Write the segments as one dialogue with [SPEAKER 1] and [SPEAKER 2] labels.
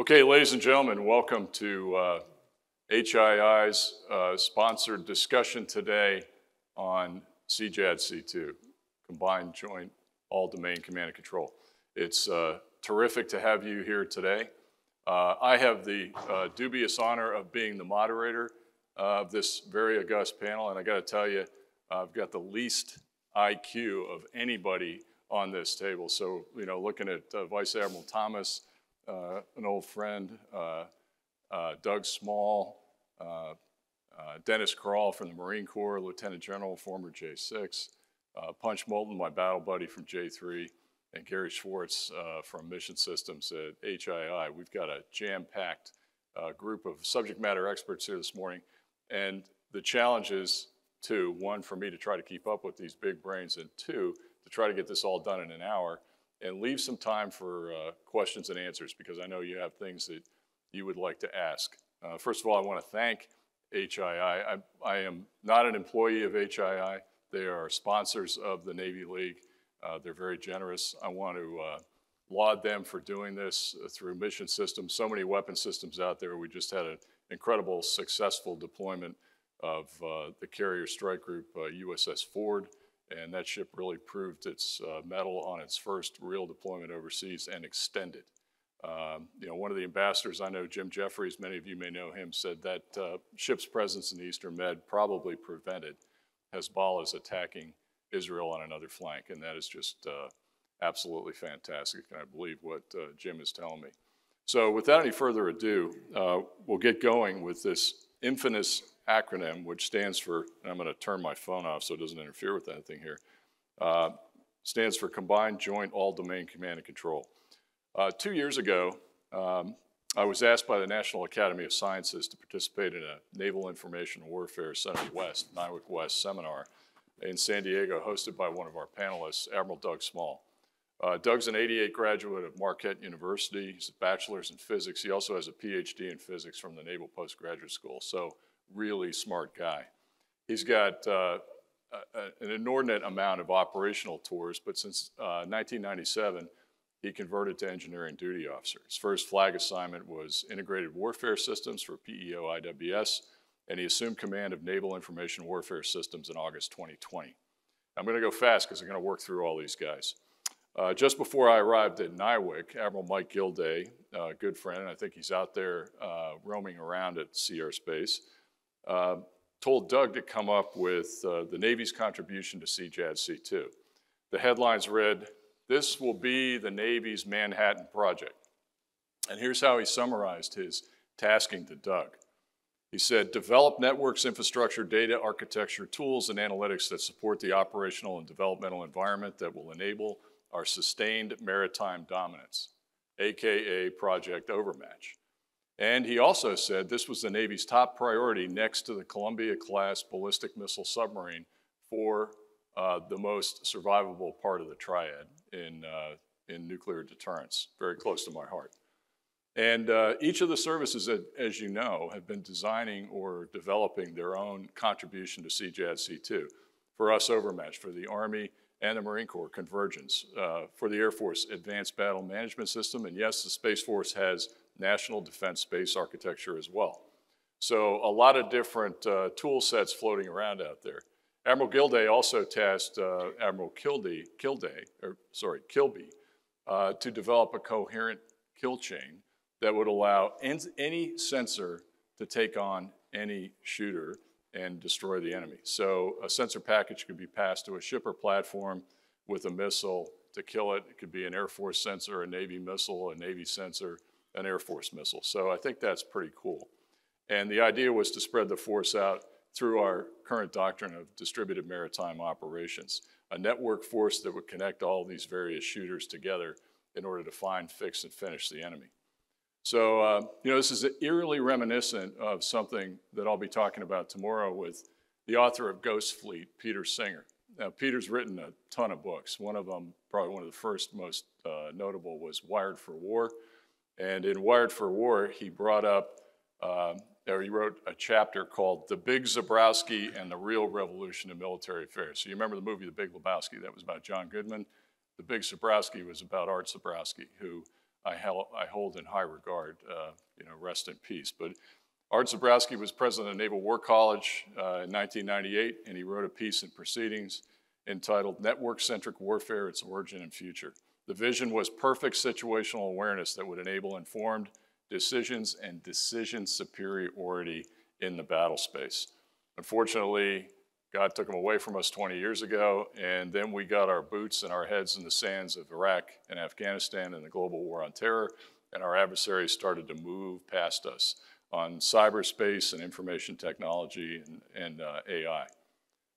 [SPEAKER 1] Okay, ladies and gentlemen, welcome to uh, HII's uh, sponsored discussion today on CJADC2, Combined Joint All Domain Command and Control. It's uh, terrific to have you here today. Uh, I have the uh, dubious honor of being the moderator of this very august panel, and I gotta tell you, I've got the least IQ of anybody on this table. So, you know, looking at uh, Vice Admiral Thomas, uh, an old friend, uh, uh, Doug Small, uh, Dennis Crall from the Marine Corps, Lieutenant General, former J6, Punch Moulton, my battle buddy from J3, and Gary Schwartz from Mission Systems at HII. We've got a jam-packed group of subject matter experts here this morning. And the challenge is two, one, for me to try to keep up with these big brains, and two, to try to get this all done in an hour and leave some time for uh, questions and answers because I know you have things that you would like to ask. Uh, first of all, I want to thank HII. I, I, am not an employee of HII. They are sponsors of the Navy League. Uh, they're very generous. I want to uh, laud them for doing this through mission systems. So many weapon systems out there. We just had an incredible successful deployment of uh, the carrier strike group USS uh, Ford and that ship really proved its uh, on its first real deployment overseas and extended. Um, you know, one of the ambassadors I know, Jim Jeffries, many of you may know him, said that uh, ship's presence in the Eastern Med probably prevented Hezbollah's attacking Israel on another flank, and that is just uh, absolutely fantastic, and I believe what uh, Jim is telling me. So without any further ado, uh, we'll get going with this infamous acronym, which stands for, I'm going to turn my phone off so it doesn't interfere with anything here, uh, stands for Combined Joint All Domain Command and Control. Uh, two years ago, um, I was asked by the National Academy of Sciences to participate in a Naval Information Warfare Center West, NIWC West seminar in San Diego, hosted by one of our panelists, Admiral Doug Small. Uh, Doug's an 88 graduate of Marquette University. He's a bachelor's in physics. He also has a PhD in physics from the Naval Postgraduate School. So really smart guy. He's got uh, a, an inordinate amount of operational tours, but since uh, 1997, he converted to engineering duty officer. His first flag assignment was Integrated Warfare Systems for PEO IWS, and he assumed command of Naval Information Warfare Systems in August 2020. I'm going to go fast because I'm going to work through all these guys. Uh, just before I arrived at NIWC, Admiral Mike Gilday, a uh, good friend, I think he's out there uh, roaming around at Air Space, uh, told Doug to come up with uh, the Navy's contribution to CJADC2. The headlines read, this will be the Navy's Manhattan Project. And here's how he summarized his tasking to Doug. He said, develop networks, infrastructure, data, architecture, tools, and analytics that support the operational and developmental environment that will enable our sustained maritime dominance, AKA Project Overmatch. And he also said this was the Navy's top priority next to the Columbia-class ballistic missile submarine for uh, the most survivable part of the triad in, uh, in nuclear deterrence, very close to my heart. And uh, each of the services, as you know, have been designing or developing their own contribution to CJADC2. For us, Overmatch, for the Army and the Marine Corps, Convergence. Uh, for the Air Force, Advanced Battle Management System. And yes, the Space Force has national defense space architecture as well. So a lot of different uh, tool sets floating around out there. Admiral Gilday also tasked uh, Admiral Kildee, Kilday, or sorry, Kilby, uh, to develop a coherent kill chain that would allow any sensor to take on any shooter and destroy the enemy. So a sensor package could be passed to a ship or platform with a missile to kill it. It could be an Air Force sensor, a Navy missile, a Navy sensor, an Air Force missile. So I think that's pretty cool. And the idea was to spread the force out through our current doctrine of distributed maritime operations, a network force that would connect all these various shooters together in order to find, fix, and finish the enemy. So, uh, you know, this is eerily reminiscent of something that I'll be talking about tomorrow with the author of Ghost Fleet, Peter Singer. Now, Peter's written a ton of books. One of them, probably one of the first most uh, notable, was Wired for War. And in Wired for War, he brought up, um, or he wrote a chapter called The Big Cebrowski and the Real Revolution in Military Affairs. So you remember the movie The Big Lebowski, that was about John Goodman. The Big Cebrowski was about Art Cebrowski, who I I hold in high regard, uh, you know, rest in peace. But Art Cebrowski was president of Naval War College uh, in 1998, and he wrote a piece in Proceedings entitled Network-Centric Warfare, Its Origin and Future. The vision was perfect situational awareness that would enable informed decisions and decision superiority in the battle space. Unfortunately, God took them away from us 20 years ago, and then we got our boots and our heads in the sands of Iraq and Afghanistan and the global war on terror, and our adversaries started to move past us on cyberspace and information technology and, and uh, AI.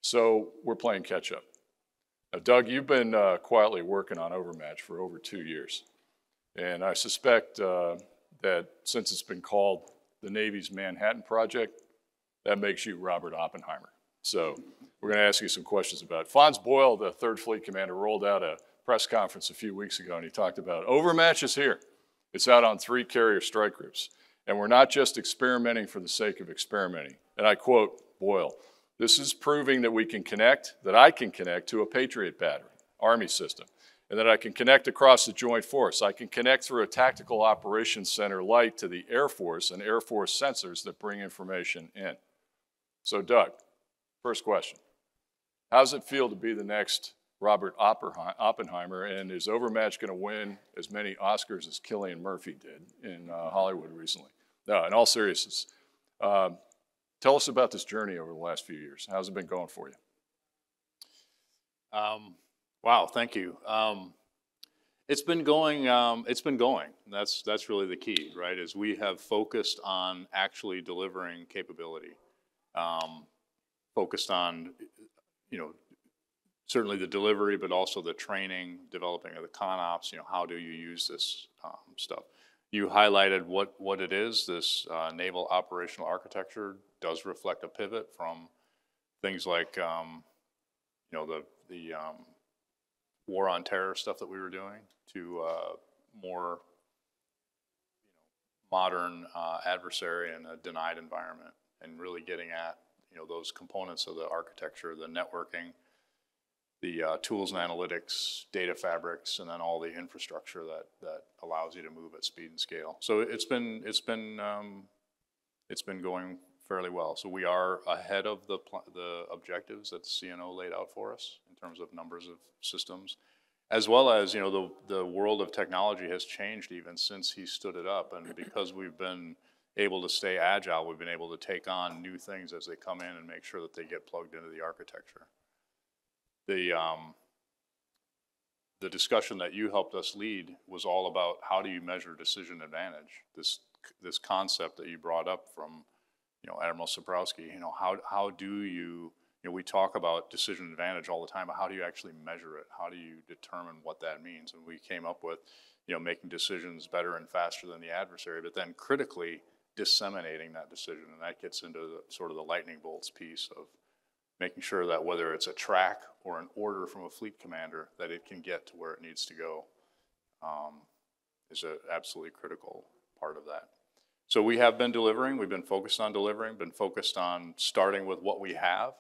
[SPEAKER 1] So we're playing catch up. Now, Doug, you've been uh, quietly working on Overmatch for over two years, and I suspect uh, that since it's been called the Navy's Manhattan Project, that makes you Robert Oppenheimer. So we're going to ask you some questions about it. Fonz Boyle, the third fleet commander, rolled out a press conference a few weeks ago and he talked about Overmatch is here. It's out on three carrier strike groups. And we're not just experimenting for the sake of experimenting. And I quote Boyle, this is proving that we can connect, that I can connect to a Patriot battery, Army system, and that I can connect across the joint force. I can connect through a tactical operations center light to the Air Force and Air Force sensors that bring information in. So Doug, First question. How does it feel to be the next Robert Oppenheimer, and is Overmatch going to win as many Oscars as Cillian Murphy did in uh, Hollywood recently? No, in all seriousness, uh, tell us about this journey over the last few years. How's it been going for you?
[SPEAKER 2] Um, wow, thank you. Um, it's been going. Um, it's been going. That's that's really the key, right? Is we have focused on actually delivering capability. Um, focused on, you know, certainly the delivery, but also the training, developing of the ConOps, you know, how do you use this um, stuff. You highlighted what, what it is. This uh, naval operational architecture does reflect a pivot from things like, um, you know, the, the um, war on terror stuff that we were doing to uh, more you know, modern uh, adversary in a denied environment and really getting at you know, those components of the architecture, the networking, the uh, tools and analytics, data fabrics, and then all the infrastructure that, that allows you to move at speed and scale. So it's been, it's been, um, it's been going fairly well. So we are ahead of the, the objectives that CNO laid out for us in terms of numbers of systems, as well as, you know, the, the world of technology has changed even since he stood it up. And because we've been able to stay agile, we've been able to take on new things as they come in and make sure that they get plugged into the architecture. The, um, the discussion that you helped us lead was all about how do you measure decision advantage? This, this concept that you brought up from, you know, Admiral Cebrowski, you know, how, how do you, you know, we talk about decision advantage all the time, but how do you actually measure it? How do you determine what that means? And we came up with, you know, making decisions better and faster than the adversary, but then critically, disseminating that decision. And that gets into the, sort of the lightning bolts piece of making sure that whether it's a track or an order from a fleet commander, that it can get to where it needs to go um, is an absolutely critical part of that. So we have been delivering, we've been focused on delivering, been focused on starting with what we have,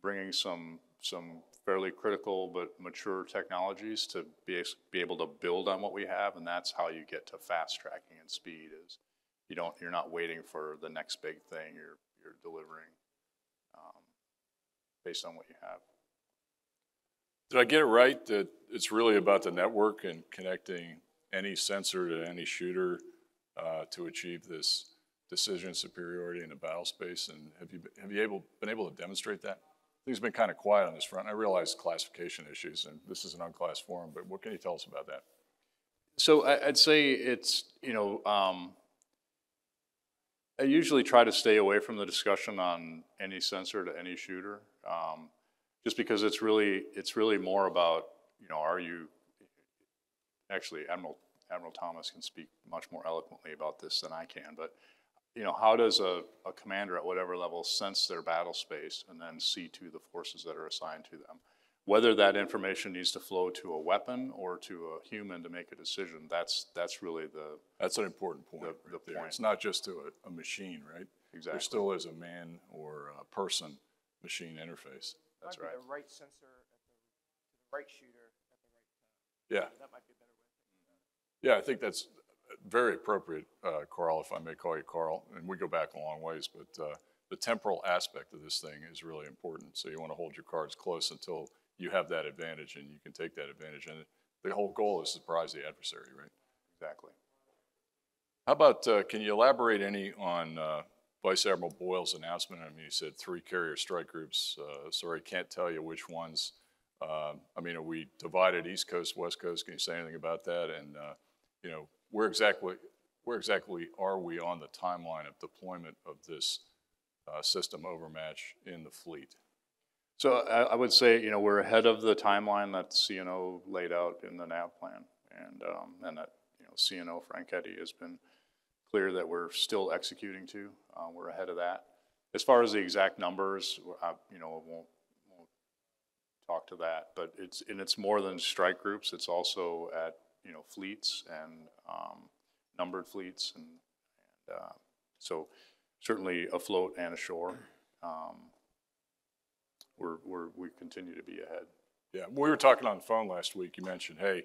[SPEAKER 2] bringing some, some fairly critical but mature technologies to be, be able to build on what we have, and that's how you get to fast tracking and speed is you don't, you're not waiting for the next big thing. You're, you're delivering based on what you have.
[SPEAKER 1] Did I get it right that it's really about the network and connecting any sensor to any shooter uh, to achieve this decision superiority in the battle space? And have you, have you able, been able to demonstrate that? Things have been kind of quiet on this front. I realize classification issues, and this is an unclassed forum, but what can you tell us about that?
[SPEAKER 2] So I'd say it's, you know, um, I usually try to stay away from the discussion on any sensor to any shooter, um, just because it's really it's really more about you know are you actually Admiral Admiral Thomas can speak much more eloquently about this than I can, but you know how does a, a commander at whatever level sense their battle space and then see to the forces that are assigned to them. Whether that information needs to flow to a weapon or to a human to make a decision, that's, that's really the,
[SPEAKER 1] That's an important point.
[SPEAKER 2] The-
[SPEAKER 1] right
[SPEAKER 2] the point.
[SPEAKER 1] It's not just to a, a machine, right?
[SPEAKER 2] Exactly.
[SPEAKER 1] There still is a man or a person machine interface.
[SPEAKER 2] That's
[SPEAKER 3] Might be
[SPEAKER 2] right.
[SPEAKER 3] the right sensor at the, to the right shooter at the right time.
[SPEAKER 1] Yeah,
[SPEAKER 3] That might be a better way.
[SPEAKER 1] yeah, I think that's, very appropriate, uh, Carl, if I may call you Carl, and we go back a long ways, but uh, the temporal aspect of this thing is really important. So you want to hold your cards close until you have that advantage and you can take that advantage. And the whole goal is to surprise the adversary, right?
[SPEAKER 2] Exactly.
[SPEAKER 1] How about, uh, can you elaborate any on uh, Vice Admiral Boyle's announcement? I mean, he said three carrier strike groups. Uh, sorry, can't tell you which ones. Um, I mean, are we divided East Coast, West Coast? Can you say anything about that? And, uh, you know, where exactly, where exactly are we on the timeline of deployment of this uh, system overmatch in the fleet?
[SPEAKER 2] So I, I would say, you know, we're ahead of the timeline that CNO laid out in the NAV plan. And, um, and that, you know, CNO Franchetti has been clear that we're still executing to. Uh, we're ahead of that. As far as the exact numbers, I, you know, I won't, won't talk to that, but it's, and it's more than strike groups. It's also at, you know, fleets and, um, numbered fleets and, and, uh, so certainly afloat and ashore. Um, we're, we're, we continue to be ahead.
[SPEAKER 1] Yeah, we were talking on the phone last week. You mentioned, hey,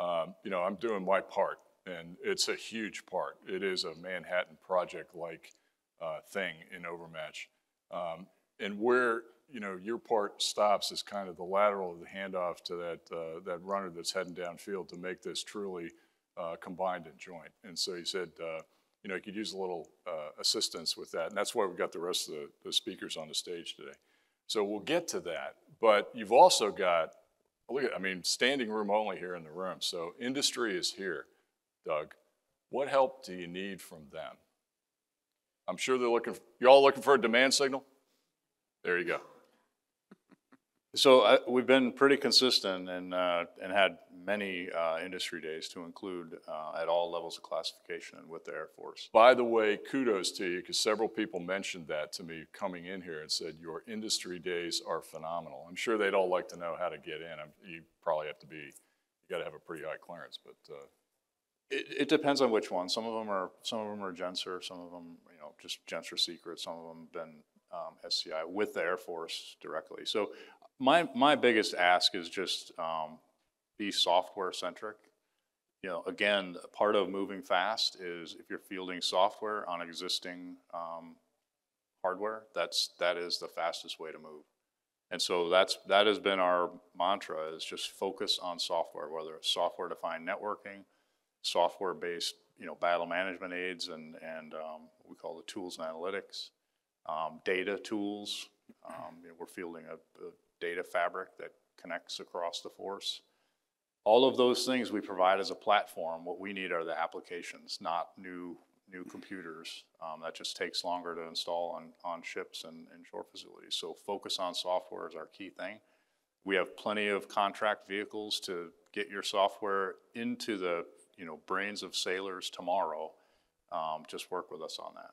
[SPEAKER 1] um, you know, I'm doing my part, and it's a huge part. It is a Manhattan Project-like uh, thing in Overmatch. Um, and where, you know, your part stops is kind of the lateral of the handoff to that, uh, that runner that's heading downfield to make this truly uh, combined and joint. And so he said, uh, you know, you could use a little uh, assistance with that. And that's why we've got the rest of the, the speakers on the stage today. So we'll get to that. But you've also got, look at, I mean, standing room only here in the room. So industry is here, Doug. What help do you need from them? I'm sure they're looking, you're all looking for a demand signal? There you go.
[SPEAKER 2] So uh, we've been pretty consistent and, uh, and had many uh, industry days to include uh, at all levels of classification and with the Air Force.
[SPEAKER 1] By the way, kudos to you because several people mentioned that to me coming in here and said your industry days are phenomenal. I'm sure they'd all like to know how to get in. I'm, you probably have to be, you got to have a pretty high clearance, but.
[SPEAKER 2] It, it, depends on which one. Some of them are some of them are GENSER, some of them you know just GENSER secret. Some of them been um, SCI with the Air Force directly. So my, my biggest ask is just um, be software centric. You know, again, part of moving fast is if you're fielding software on existing um, hardware, that's, that is the fastest way to move. And so that's, that has been our mantra is just focus on software, whether it's software defined networking, software based, you know, battle management aids and, and um, we call the tools and analytics, um, data tools. Um, you know, we're fielding a, a data fabric that connects across the force. All of those things we provide as a platform. What we need are the applications, not new new computers. Um, that just takes longer to install on, on ships and, and shore facilities. So focus on software is our key thing. We have plenty of contract vehicles to get your software into the you know brains of sailors tomorrow. Um, just work with us on that.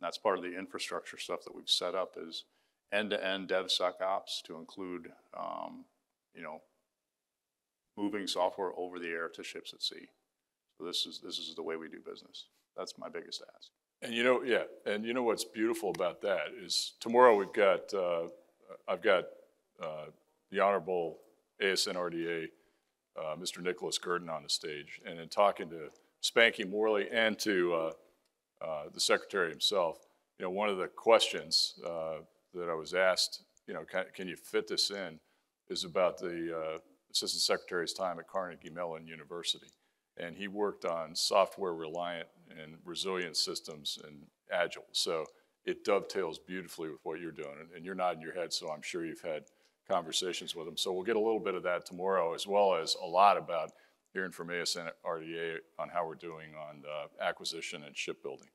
[SPEAKER 2] And that's part of the infrastructure stuff that we've set up is end-to-end DevSecOps to include, um, you know, moving software over the air to ships at sea. So this is this is the way we do business. That's my biggest ask.
[SPEAKER 1] And you know, yeah, and you know what's beautiful about that is tomorrow we've got uh, I've got uh, the Honorable ASN RDA, uh, Mr. Nickolas Guertin on the stage, and in talking to Spanky Morley and to uh, uh, the Secretary himself, you know, one of the questions uh, that I was asked, you know, can, can you fit this in, is about the Assistant Secretary's time at Carnegie Mellon University. And he worked on software reliant and resilient systems and agile. So it dovetails beautifully with what you're doing. And, and you're nodding your head, so I'm sure you've had conversations with them. So we'll get a little bit of that tomorrow, as well as a lot about hearing from ASN RDA on how we're doing on uh, acquisition and shipbuilding.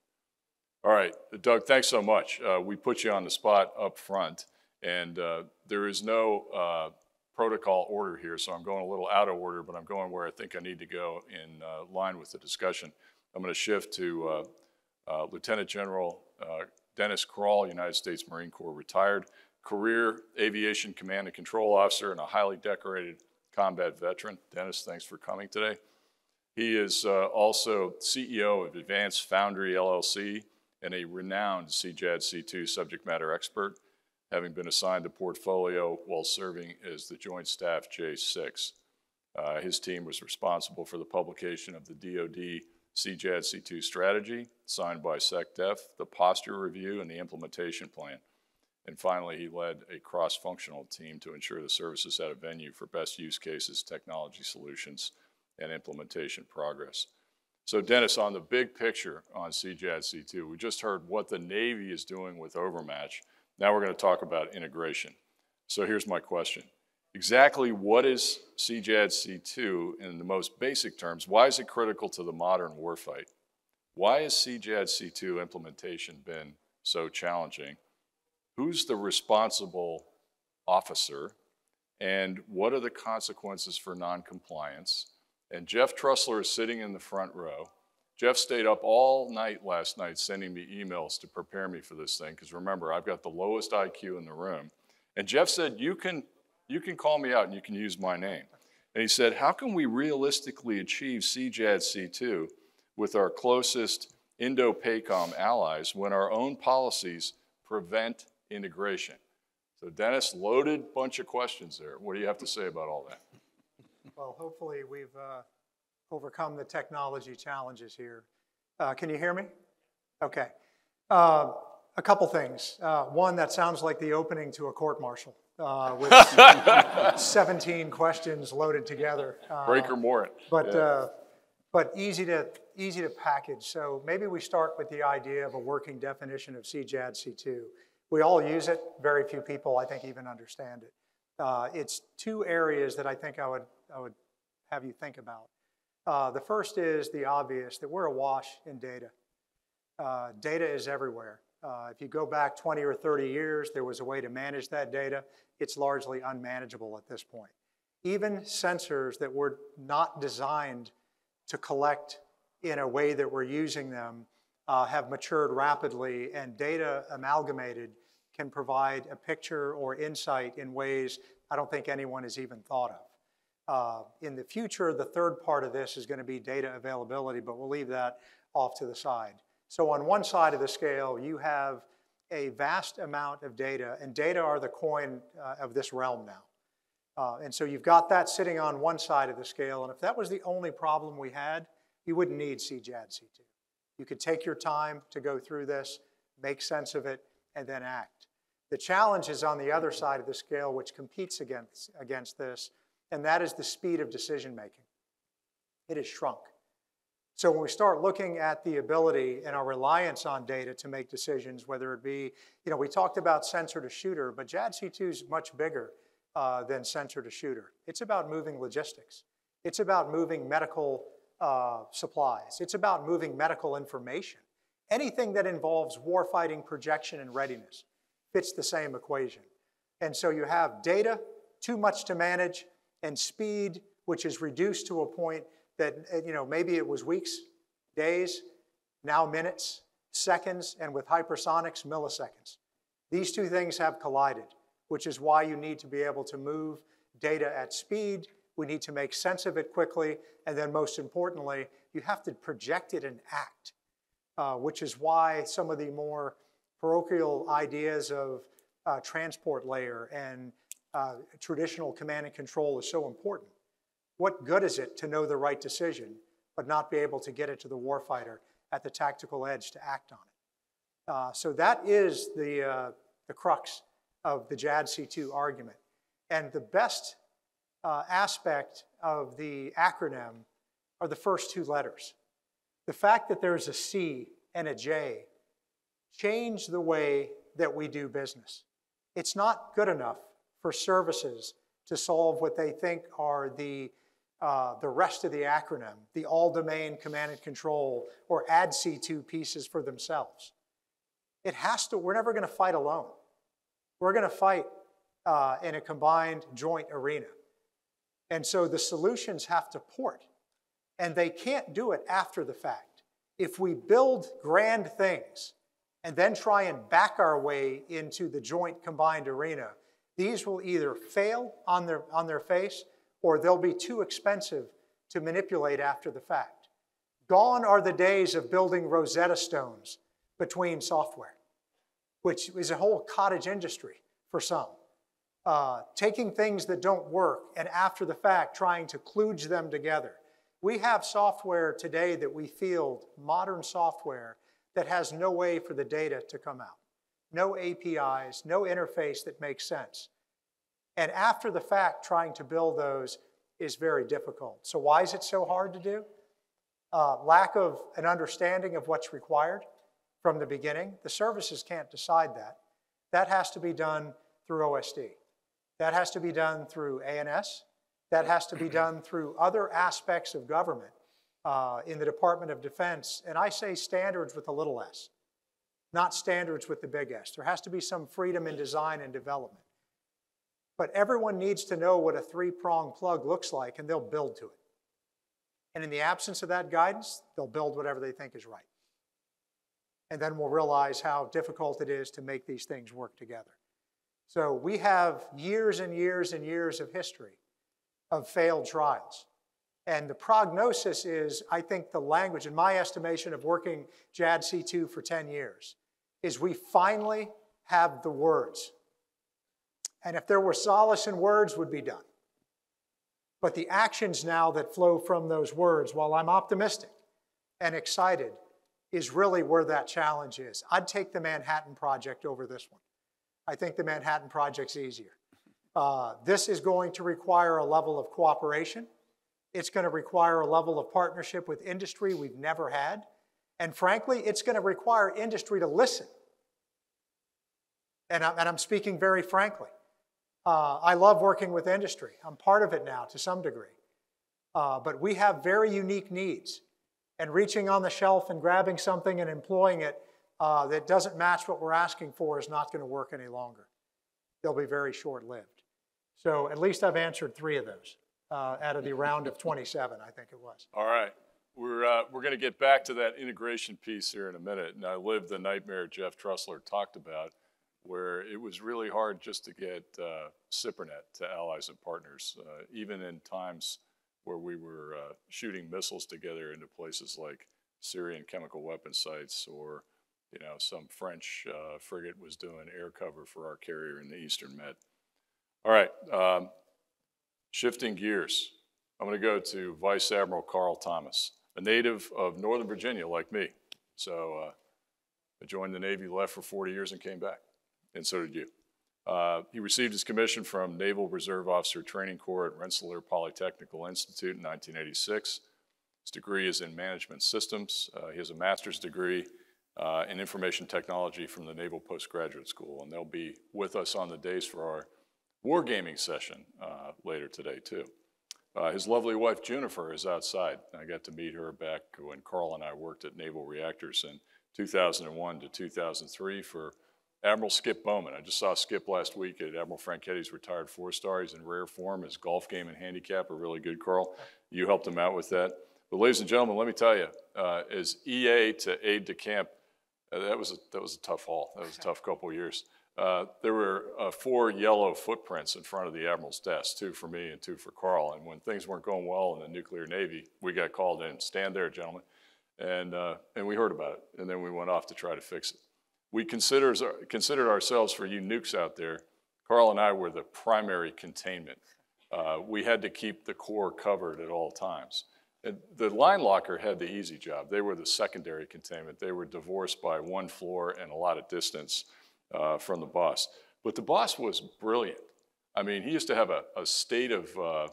[SPEAKER 1] All right, Doug, thanks so much. Uh, we put you on the spot up front, and uh, there is no uh, protocol order here, so I'm going a little out of order, but I'm going where I think I need to go in uh, line with the discussion. I'm going to shift to uh, Lieutenant General Dennis Crall, United States Marine Corps, retired career aviation command and control officer and a highly decorated combat veteran. Dennis, thanks for coming today. He is also CEO of Advanced Foundry LLC, and a renowned CJAD C2 subject matter expert, having been assigned the portfolio while serving as the Joint Staff J6. Uh, his team was responsible for the publication of the DoD CJAD C2 strategy, signed by SecDef, the posture review, and the implementation plan. And finally, he led a cross-functional team to ensure the services had a venue for best use cases, technology solutions, and implementation progress. So Dennis, on the big picture on CJAD C2, we just heard what the Navy is doing with Overmatch. Now we're going to talk about integration. So here's my question. Exactly what is CJAD C2 in the most basic terms? Why is it critical to the modern warfight? Why has CJAD C2 implementation been so challenging? Who's the responsible officer? And what are the consequences for noncompliance? And Jeff Trussler is sitting in the front row. Jeff stayed up all night last night sending me emails to prepare me for this thing, because remember, I've got the lowest IQ in the room. And Jeff said, you can, you can call me out and you can use my name. And he said, how can we realistically achieve CJAD C2 with our closest Indo-PACOM allies when our own policies prevent integration? So Dennis, loaded bunch of questions there. What do you have to say about all that?
[SPEAKER 3] Well, hopefully we've uh, overcome the technology challenges here. Uh, can you hear me? Okay. Uh, a couple things. Uh, one, that sounds like the opening to a court martial uh, with 17 questions loaded together. Uh,
[SPEAKER 1] Breaker Morant.
[SPEAKER 3] But,
[SPEAKER 1] Yeah.
[SPEAKER 3] but easy, to, easy to package. So maybe we start with the idea of a working definition of CJAD C2. We all use it. Very few people, I think, even understand it. Uh, it's two areas that I think I would, I would have you think about. Uh, the first is the obvious that we're awash in data. Uh, data is everywhere. Uh, if you go back 20 or 30 years, there was a way to manage that data. It's largely unmanageable at this point. Even sensors that were not designed to collect in a way that we're using them uh, have matured rapidly, and data amalgamated can provide a picture or insight in ways I don't think anyone has even thought of. Uh, in the future, the third part of this is going to be data availability, but we'll leave that off to the side. So on one side of the scale, you have a vast amount of data, and data are the coin uh, of this realm now. Uh, and so you've got that sitting on one side of the scale, and if that was the only problem we had, you wouldn't need CJAD C2. You could take your time to go through this, make sense of it, and then act. The challenge is on the other side of the scale, which competes against, against this, and that is the speed of decision making. It has shrunk. So when we start looking at the ability and our reliance on data to make decisions, whether it be, you know, we talked about sensor to shooter, but JADC2 is much bigger uh, than sensor to shooter. It's about moving logistics. It's about moving medical uh, supplies. It's about moving medical information. Anything that involves warfighting, projection, and readiness fits the same equation. And so you have data, too much to manage, and speed, which is reduced to a point that, uh, you know, maybe it was weeks, days, now minutes, seconds, and with hypersonics, milliseconds. These two things have collided, which is why you need to be able to move data at speed. We need to make sense of it quickly. And then most importantly, you have to project it and act, uh, which is why some of the more parochial ideas of uh, transport layer and uh, traditional command and control is so important. What good is it to know the right decision, but not be able to get it to the warfighter at the tactical edge to act on it? Uh, so that is the, uh, the crux of the JADC2 argument. And the best uh, aspect of the acronym are the first two letters. The fact that there's a C and a J change the way that we do business. It's not good enough for services to solve what they think are the, uh, the rest of the acronym, the all domain command and control, or add C2 pieces for themselves. It has to, we're never going to fight alone. We're going to fight uh, in a combined joint arena. And so the solutions have to port, and they can't do it after the fact. If we build grand things and then try and back our way into the joint combined arena, these will either fail on their, on their face or they'll be too expensive to manipulate after the fact. Gone are the days of building Rosetta Stones between software, which is a whole cottage industry for some. Uh, taking things that don't work and after the fact trying to kludge them together. We have software today that we field, modern software, that has no way for the data to come out. No APIs, no interface that makes sense. And after the fact, trying to build those is very difficult. So why is it so hard to do? Uh, lack of an understanding of what's required from the beginning. The services can't decide that. That has to be done through OSD. That has to be done through ANS. That has to be done through other aspects of government uh, in the Department of Defense. And I say standards with a little s, not standards with the big S. There has to be some freedom in design and development. But everyone needs to know what a three prong plug looks like, and they'll build to it. And in the absence of that guidance, they'll build whatever they think is right. And then we'll realize how difficult it is to make these things work together. So we have years and years and years of history of failed trials. And the prognosis is, I think the language, in my estimation of working JADC2 for 10 years, is we finally have the words. And if there were solace in words, would be done. But the actions now that flow from those words, while I'm optimistic and excited, is really where that challenge is. I'd take the Manhattan Project over this one. I think the Manhattan Project's easier. Uh, this is going to require a level of cooperation. It's going to require a level of partnership with industry we've never had. And frankly, it's going to require industry to listen. And, I, and I'm speaking very frankly. Uh, I love working with industry. I'm part of it now to some degree. Uh, but we have very unique needs. And reaching on the shelf and grabbing something and employing it uh, that doesn't match what we're asking for is not going to work any longer. They'll be very short lived. So at least I've answered three of those uh, out of the round of 27, I think it was.
[SPEAKER 1] All right. We're, uh, we're going to get back to that integration piece here in a minute. And I lived the nightmare Jeff Trussler talked about, where it was really hard just to get uh, to allies and partners, uh, even in times where we were uh, shooting missiles together into places like Syrian chemical weapon sites or you know, some French uh, frigate was doing air cover for our carrier in the Eastern Med. All right, um, shifting gears. I'm going to go to Vice Admiral Carl Thomas, a native of Northern Virginia like me. So uh, I joined the Navy, left for 40 years, and came back. And so did you. Uh, he received his commission from Naval Reserve Officer Training Corps at Rensselaer Polytechnical Institute in 1986. His degree is in management systems. Uh, he has a master's degree uh, in information technology from the Naval Postgraduate School, and they'll be with us on the days for our wargaming session uh, later today, too. Uh, his lovely wife, Junifer, is outside. I got to meet her back when Carl and I worked at Naval Reactors in 2001 to 2003 for Admiral Skip Bowman. I just saw Skip last week at Admiral Franchetti's retired four-star. He's in rare form. His golf game and handicap are really good, Carl. You helped him out with that. But ladies and gentlemen, let me tell you, uh, as EA to aide de camp that was a, that was a tough haul. That was a tough couple of years. Uh, there were uh, four yellow footprints in front of the admiral's desk, two for me and two for Carl. And when things weren't going well in the nuclear navy, we got called in. Stand there, gentlemen, and uh, and we heard about it. And then we went off to try to fix it. We considered considered ourselves for you nukes out there. Carl and I were the primary containment. Uh, we had to keep the core covered at all times. And the line locker had the easy job. They were the secondary containment. They were divorced by one floor and a lot of distance uh, from the boss. But the boss was brilliant. I mean, he used to have a, a state of uh,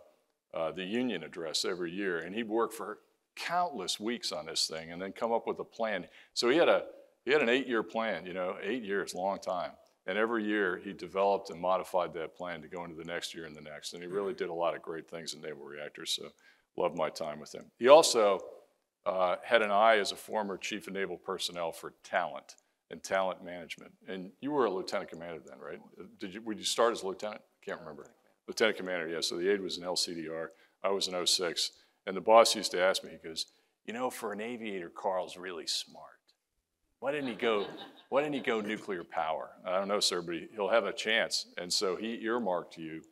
[SPEAKER 1] uh, the union address every year, and he'd work for countless weeks on this thing and then come up with a plan. So he had a he had an eight-year plan. You know, eight years, long time. And every year he developed and modified that plan to go into the next year and the next. And he really did a lot of great things in naval reactors. So Loved my time with him. He also uh, had an eye as a former chief of naval personnel for talent and talent management. And you were a lieutenant commander then, right? Did you, would you start as a lieutenant? I can't remember. Lieutenant commander, yeah. So the aide was an LCDR. I was an 06. And the boss used to ask me, he goes, you know, for an aviator, Carl's really smart. Why didn't he go, why didn't he go nuclear power? I don't know, sir, but he'll have a chance. And so he earmarked you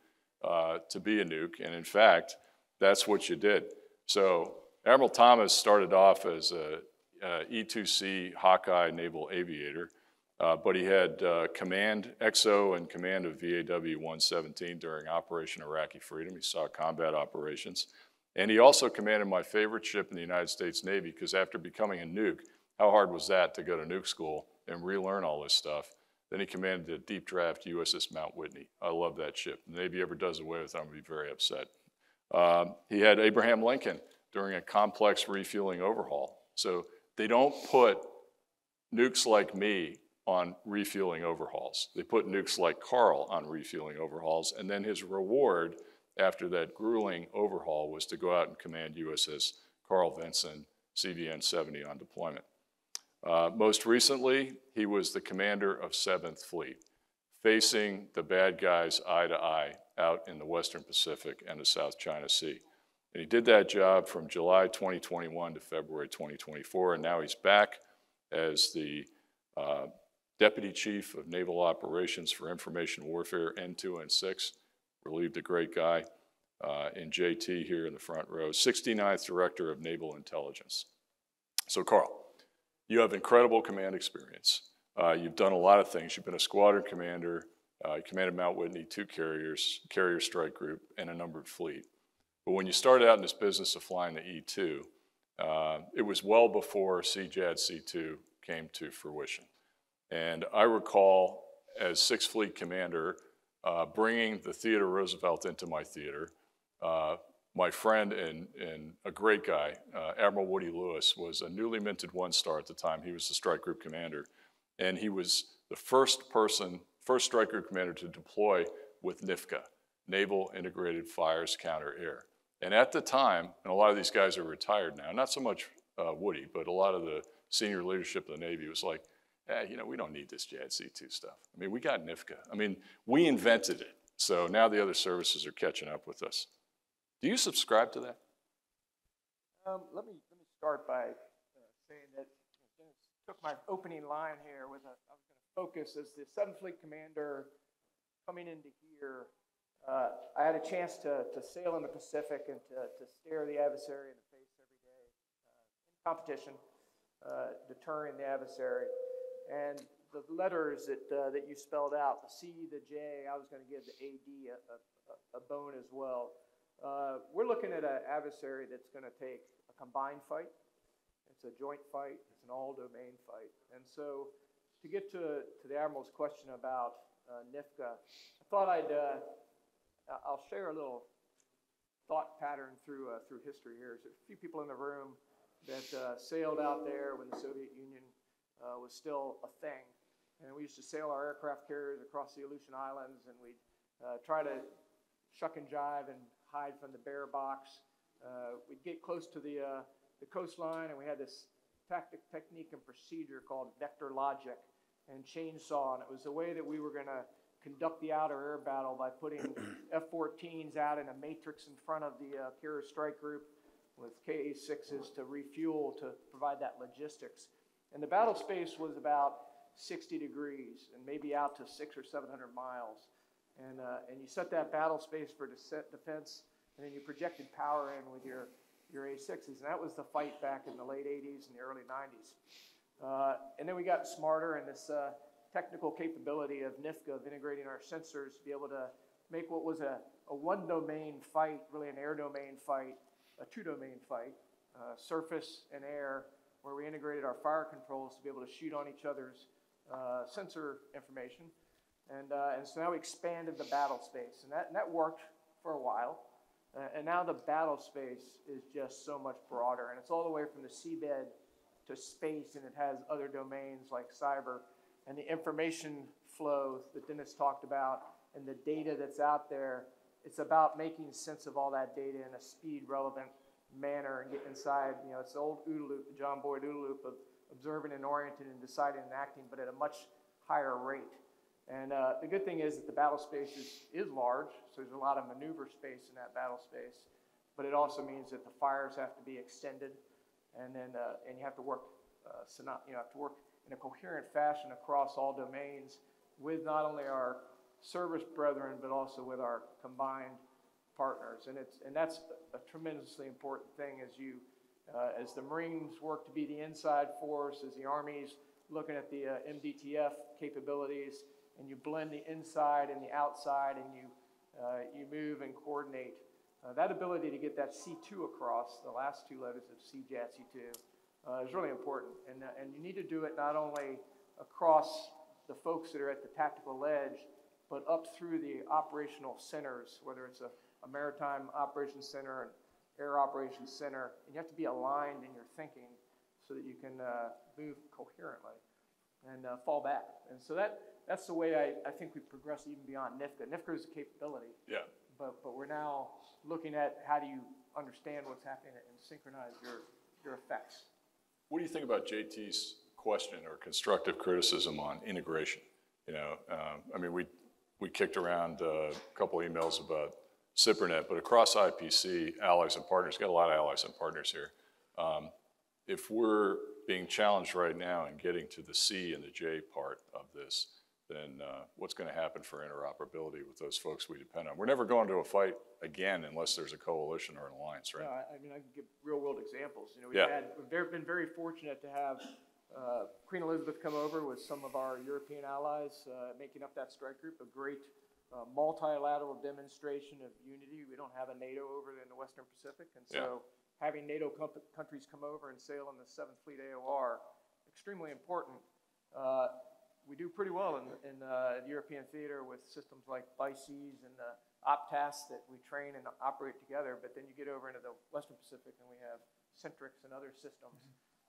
[SPEAKER 1] uh, to be a nuke. And in fact, that's what you did. So Admiral Thomas started off as a, a E2C Hawkeye naval aviator, uh, but he had uh, command XO and command of VAW 117 during Operation Iraqi Freedom. He saw combat operations. And he also commanded my favorite ship in the United States Navy because after becoming a nuke, how hard was that to go to nuke school and relearn all this stuff? Then he commanded the deep draft USS Mount Whitney. I love that ship. The Navy ever does away with it, I'm gonna be very upset. Um, he had Abraham Lincoln during a complex refueling overhaul. So they don't put nukes like me on refueling overhauls. They put nukes like Carl on refueling overhauls, and then his reward after that grueling overhaul was to go out and command USS Carl Vinson CVN 70 on deployment. Uh, most recently, he was the commander of 7th Fleet, facing the bad guys eye to eye out in the Western Pacific and the South China Sea. And he did that job from July 2021 to February 2024, and now he's back as the uh, Deputy Chief of Naval Operations for Information Warfare N2 and 6, relieved a great guy uh, in JT here in the front row, 69th Director of Naval Intelligence. So Carl, you have incredible command experience. Uh, you've done a lot of things. You've been a squadron commander, uh, you commanded Mount Whitney, two carriers, carrier strike group, and a numbered fleet. But when you started out in this business of flying the E-2, uh, it was well before CJAD C2 came to fruition. And I recall as Sixth Fleet Commander uh, bringing the Theodore Roosevelt into my theater. Uh, my friend and, and a great guy, uh, Admiral Woody Lewis, was a newly minted one star at the time. He was the strike group commander. And he was the first person, first strike group commander to deploy with NIFCA, Naval Integrated Fires Counter Air. And at the time, and a lot of these guys are retired now, not so much uh, Woody, but a lot of the senior leadership of the Navy was like, eh, you know, we don't need this JADC2 stuff. I mean, we got NIFCA. I mean, we invented it. So now the other services are catching up with us. Do you subscribe to that?
[SPEAKER 4] Um, let me let me start by uh, saying that took my opening line here with a focus as the Seventh Fleet Commander coming into here. Uh, I had a chance to, to sail in the Pacific and to, to stare the adversary in the face every day uh, in competition, uh, deterring the adversary. And the letters that, uh, that you spelled out, the C, the J, I was going to give the AD a, a, a bone as well. Uh, we're looking at an adversary that's going to take a combined fight. It's a joint fight. It's an all-domain fight. And so, to get to, to the admiral's question about uh, NIFCA, I thought I'd uh, I'll share a little thought pattern through uh, through history here. There's a few people in the room that uh, sailed out there when the Soviet Union uh, was still a thing, and we used to sail our aircraft carriers across the Aleutian Islands, and we'd try to shuck and jive and hide from the bear box. Uh, we'd get close to the, uh, the coastline, and we had this tactic, technique, and procedure called vector logic and chainsaw. And it was the way that we were going to conduct the outer air battle by putting F 14s out in a matrix in front of the uh, carrier strike group with KA 6s to refuel to provide that logistics. And the battle space was about 60 degrees and maybe out to six or 700 miles and, uh, and you set that battle space for defense, and then you projected power in with your, your A6s. And that was the fight back in the late 80s and the early 90s. Uh, and then we got smarter in this uh, technical capability of NIFCA, of integrating our sensors to be able to make what was a, a one domain fight, really an air domain fight, a two domain fight, uh, surface and air, where we integrated our fire controls to be able to shoot on each other's uh, sensor information and, uh, and so now we expanded the battle space, and that, and that worked for a while. Uh, and now the battle space is just so much broader, and it's all the way from the seabed to space, and it has other domains like cyber. And the information flow that Dennis talked about and the data that's out there, it's about making sense of all that data in a speed relevant manner and get inside, you know, it's the old OODA loop, the John Boyd OODA loop of observing and orienting and deciding and acting, but at a much higher rate. And uh, the good thing is that the battle space is, is large, so there's a lot of maneuver space in that battle space. But it also means that the fires have to be extended, and then uh, and you have to work, uh, you know, have to work in a coherent fashion across all domains with not only our service brethren but also with our combined partners. And it's and that's a tremendously important thing as you uh, as the Marines work to be the inside force, as the Army's looking at the uh, MDTF capabilities and you blend the inside and the outside and you, uh, you move and coordinate. Uh, that ability to get that C2 across, the last two letters of CJADC2, uh, is really important. And, uh, and you need to do it not only across the folks that are at the tactical edge, but up through the operational centers, whether it's a, a maritime operations center, an air operations center, and you have to be aligned in your thinking so that you can uh, move coherently and uh, fall back. And so that, that's the way I, I think we progress even beyond NIFCA. NIFCA is a capability,
[SPEAKER 1] Yeah.
[SPEAKER 4] But, but we're now looking at how do you understand what's happening and synchronize your, your effects.
[SPEAKER 1] What do you think about JT's question or constructive criticism on integration? You know, um, I mean, we, we kicked around a couple emails about SIPRNet, but across IPC, allies and partners, got a lot of allies and partners here. Um, If we're being challenged right now in getting to the C and the J part of this, then uh, what's going to happen for interoperability with those folks we depend on? We're never going to a fight again unless there's a coalition or an alliance, right?
[SPEAKER 4] Yeah, I, mean, I can give real-world examples. You know, we've
[SPEAKER 1] Yeah.
[SPEAKER 4] had, we've been very fortunate to have uh, Queen Elizabeth come over with some of our European allies, uh, making up that strike group, a great uh, multilateral demonstration of unity. We don't have a NATO over in the Western Pacific, and so having NATO countries come over and sail in the Seventh Fleet AOR, extremely important. We do pretty well in, in uh, the European theater with systems like BICES and uh, OPTAS that we train and operate together, but then you get over into the Western Pacific and we have CENTRIXS and other systems.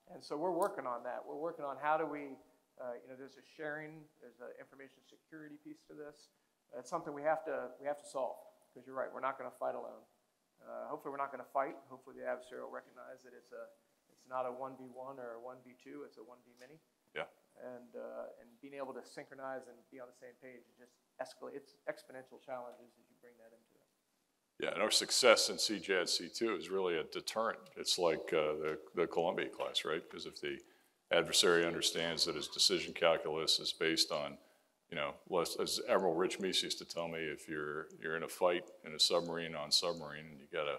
[SPEAKER 4] And so we're working on that. We're working on how do we, uh, you know, there's a sharing, there's an information security piece to this. It's something we have to, we have to solve, because you're right, we're not gonna fight alone. Uh, hopefully, we're not gonna fight. Hopefully, the adversary will recognize that it's a, it's not a one v one or a one v two, it's a one v many
[SPEAKER 1] Yeah.
[SPEAKER 4] And uh, and being able to synchronize and be on the same page and just escalate. It's exponential challenges as you bring that into it.
[SPEAKER 1] Yeah, and our success in CJADC two is really a deterrent. It's like uh, the, the Columbia class, right? Because if the adversary understands that his decision calculus is based on, you know, less, as Admiral Rich Mies used to tell me, if you're, you're in a fight in a submarine on submarine and you got a,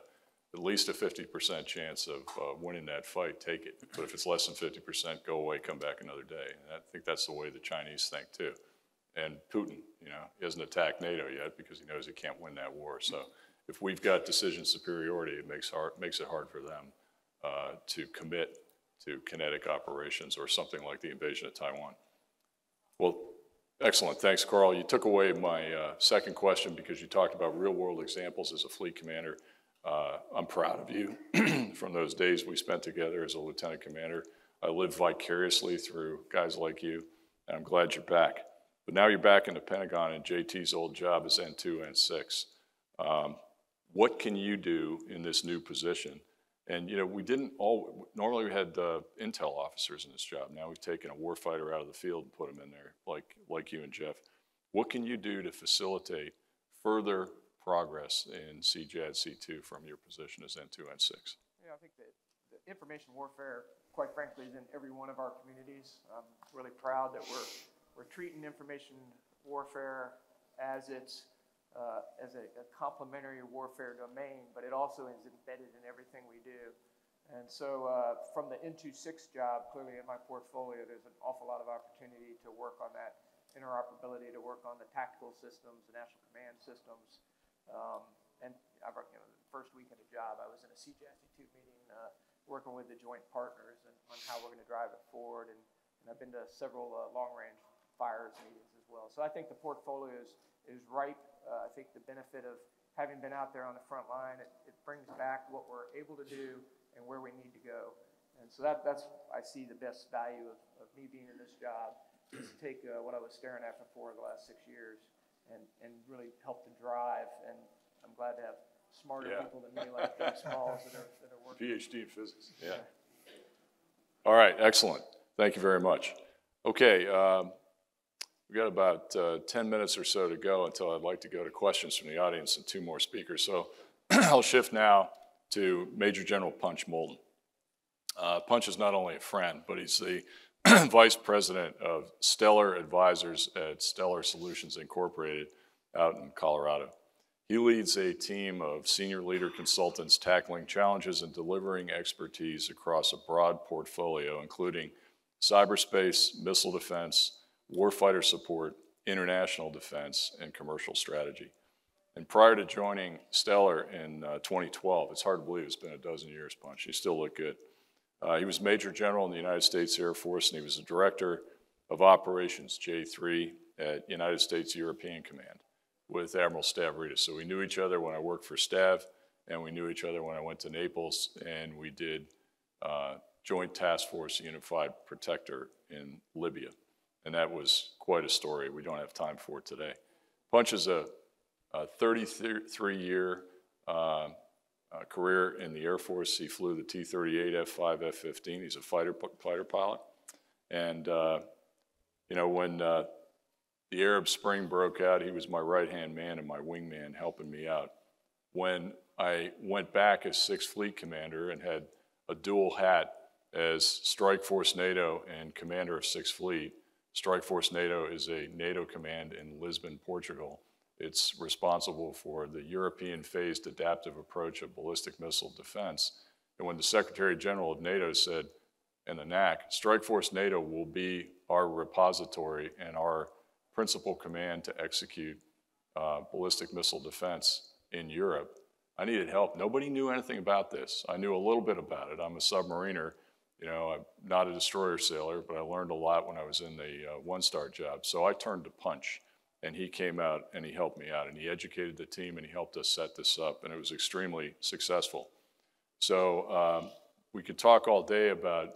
[SPEAKER 1] at least a fifty percent chance of uh, winning that fight, take it. But if it's less than fifty percent, go away, come back another day. And I think that's the way the Chinese think too. And Putin, you know, he hasn't attacked NATO yet because he knows he can't win that war. So if we've got decision superiority, it makes hard, makes it hard for them uh, to commit to kinetic operations or something like the invasion of Taiwan. Well, excellent. Thanks, Karl. You took away my uh, second question because you talked about real-world examples as a fleet commander. Uh, I'm proud of you from those days we spent together as a lieutenant commander. I lived vicariously through guys like you, and I'm glad you're back. But now you're back in the Pentagon, and JT's old job is N2, N6. Um, what can you do in this new position? And, you know, we didn't all, normally we had uh, intel officers in this job. Now we've taken a warfighter out of the field and put him in there, like, like you and Jeff. What can you do to facilitate further progress in CJAD C2 from your position as N2, N6?
[SPEAKER 4] Yeah, I think that information warfare, quite frankly, is in every one of our communities. I'm really proud that we're, we're treating information warfare as it's, uh, as a, a complementary warfare domain, but it also is embedded in everything we do. And so, uh, from the N26 job, clearly in my portfolio, there's an awful lot of opportunity to work on that interoperability, to work on the tactical systems, the national command systems. Um, and I, you know, the first week in the job, I was in a CJAC2 meeting, uh, working with the joint partners and on how we're going to drive it forward. And, and I've been to several uh, long-range fires meetings as well. So I think the portfolio is, is ripe. Uh, I think the benefit of having been out there on the front line, it, it brings back what we're able to do and where we need to go. And so that, that's, I see the best value of, of me being in this job, is to take uh, what I was staring at for the last six years and, and really help to drive. And I'm glad to have smarter
[SPEAKER 1] Yeah.
[SPEAKER 4] people than me like Doug Smalls that are, that are working.
[SPEAKER 1] PhD in physics, yeah. All right, excellent. Thank you very much. Okay, um, we've got about uh, 10 minutes or so to go until I'd like to go to questions from the audience and two more speakers. So I'll shift now to Major General Punch Molden. Uh, Punch is not only a friend, but he's the vice president of Stellar Advisors at Stellar Solutions Incorporated out in Colorado. He leads a team of senior leader consultants tackling challenges and delivering expertise across a broad portfolio, including cyberspace, missile defense, warfighter support, international defense, and commercial strategy. And prior to joining Stellar in uh, 2012, it's hard to believe it's been a dozen years, Punch. You still look good. Uh, he was Major General in the United States Air Force, and he was the Director of Operations J3 at United States European Command with Admiral Stavridis. So we knew each other when I worked for Stav, and we knew each other when I went to Naples, and we did uh, Joint Task Force Unified Protector in Libya. And that was quite a story. We don't have time for today. Punch is a, a 33-year uh, uh, career in the Air Force. He flew the T-38, F-5, F-15. He's a fighter, fighter pilot. And, uh, you know, when uh, the Arab Spring broke out, he was my right-hand man and my wingman helping me out. When I went back as Sixth Fleet Commander and had a dual hat as Strike Force NATO and Commander of Sixth Fleet, Strike Force NATO is a NATO command in Lisbon, Portugal. It's responsible for the European phased adaptive approach of ballistic missile defense. And when the Secretary General of NATO said, in the NAC, Strike Force NATO will be our repository and our principal command to execute uh, ballistic missile defense in Europe. I needed help. Nobody knew anything about this. I knew a little bit about it. I'm a submariner you know, I'm not a destroyer sailor, but I learned a lot when I was in the uh, one-star job. So I turned to Punch, and he came out and he helped me out, and he educated the team, and he helped us set this up, and it was extremely successful. So um, we could talk all day about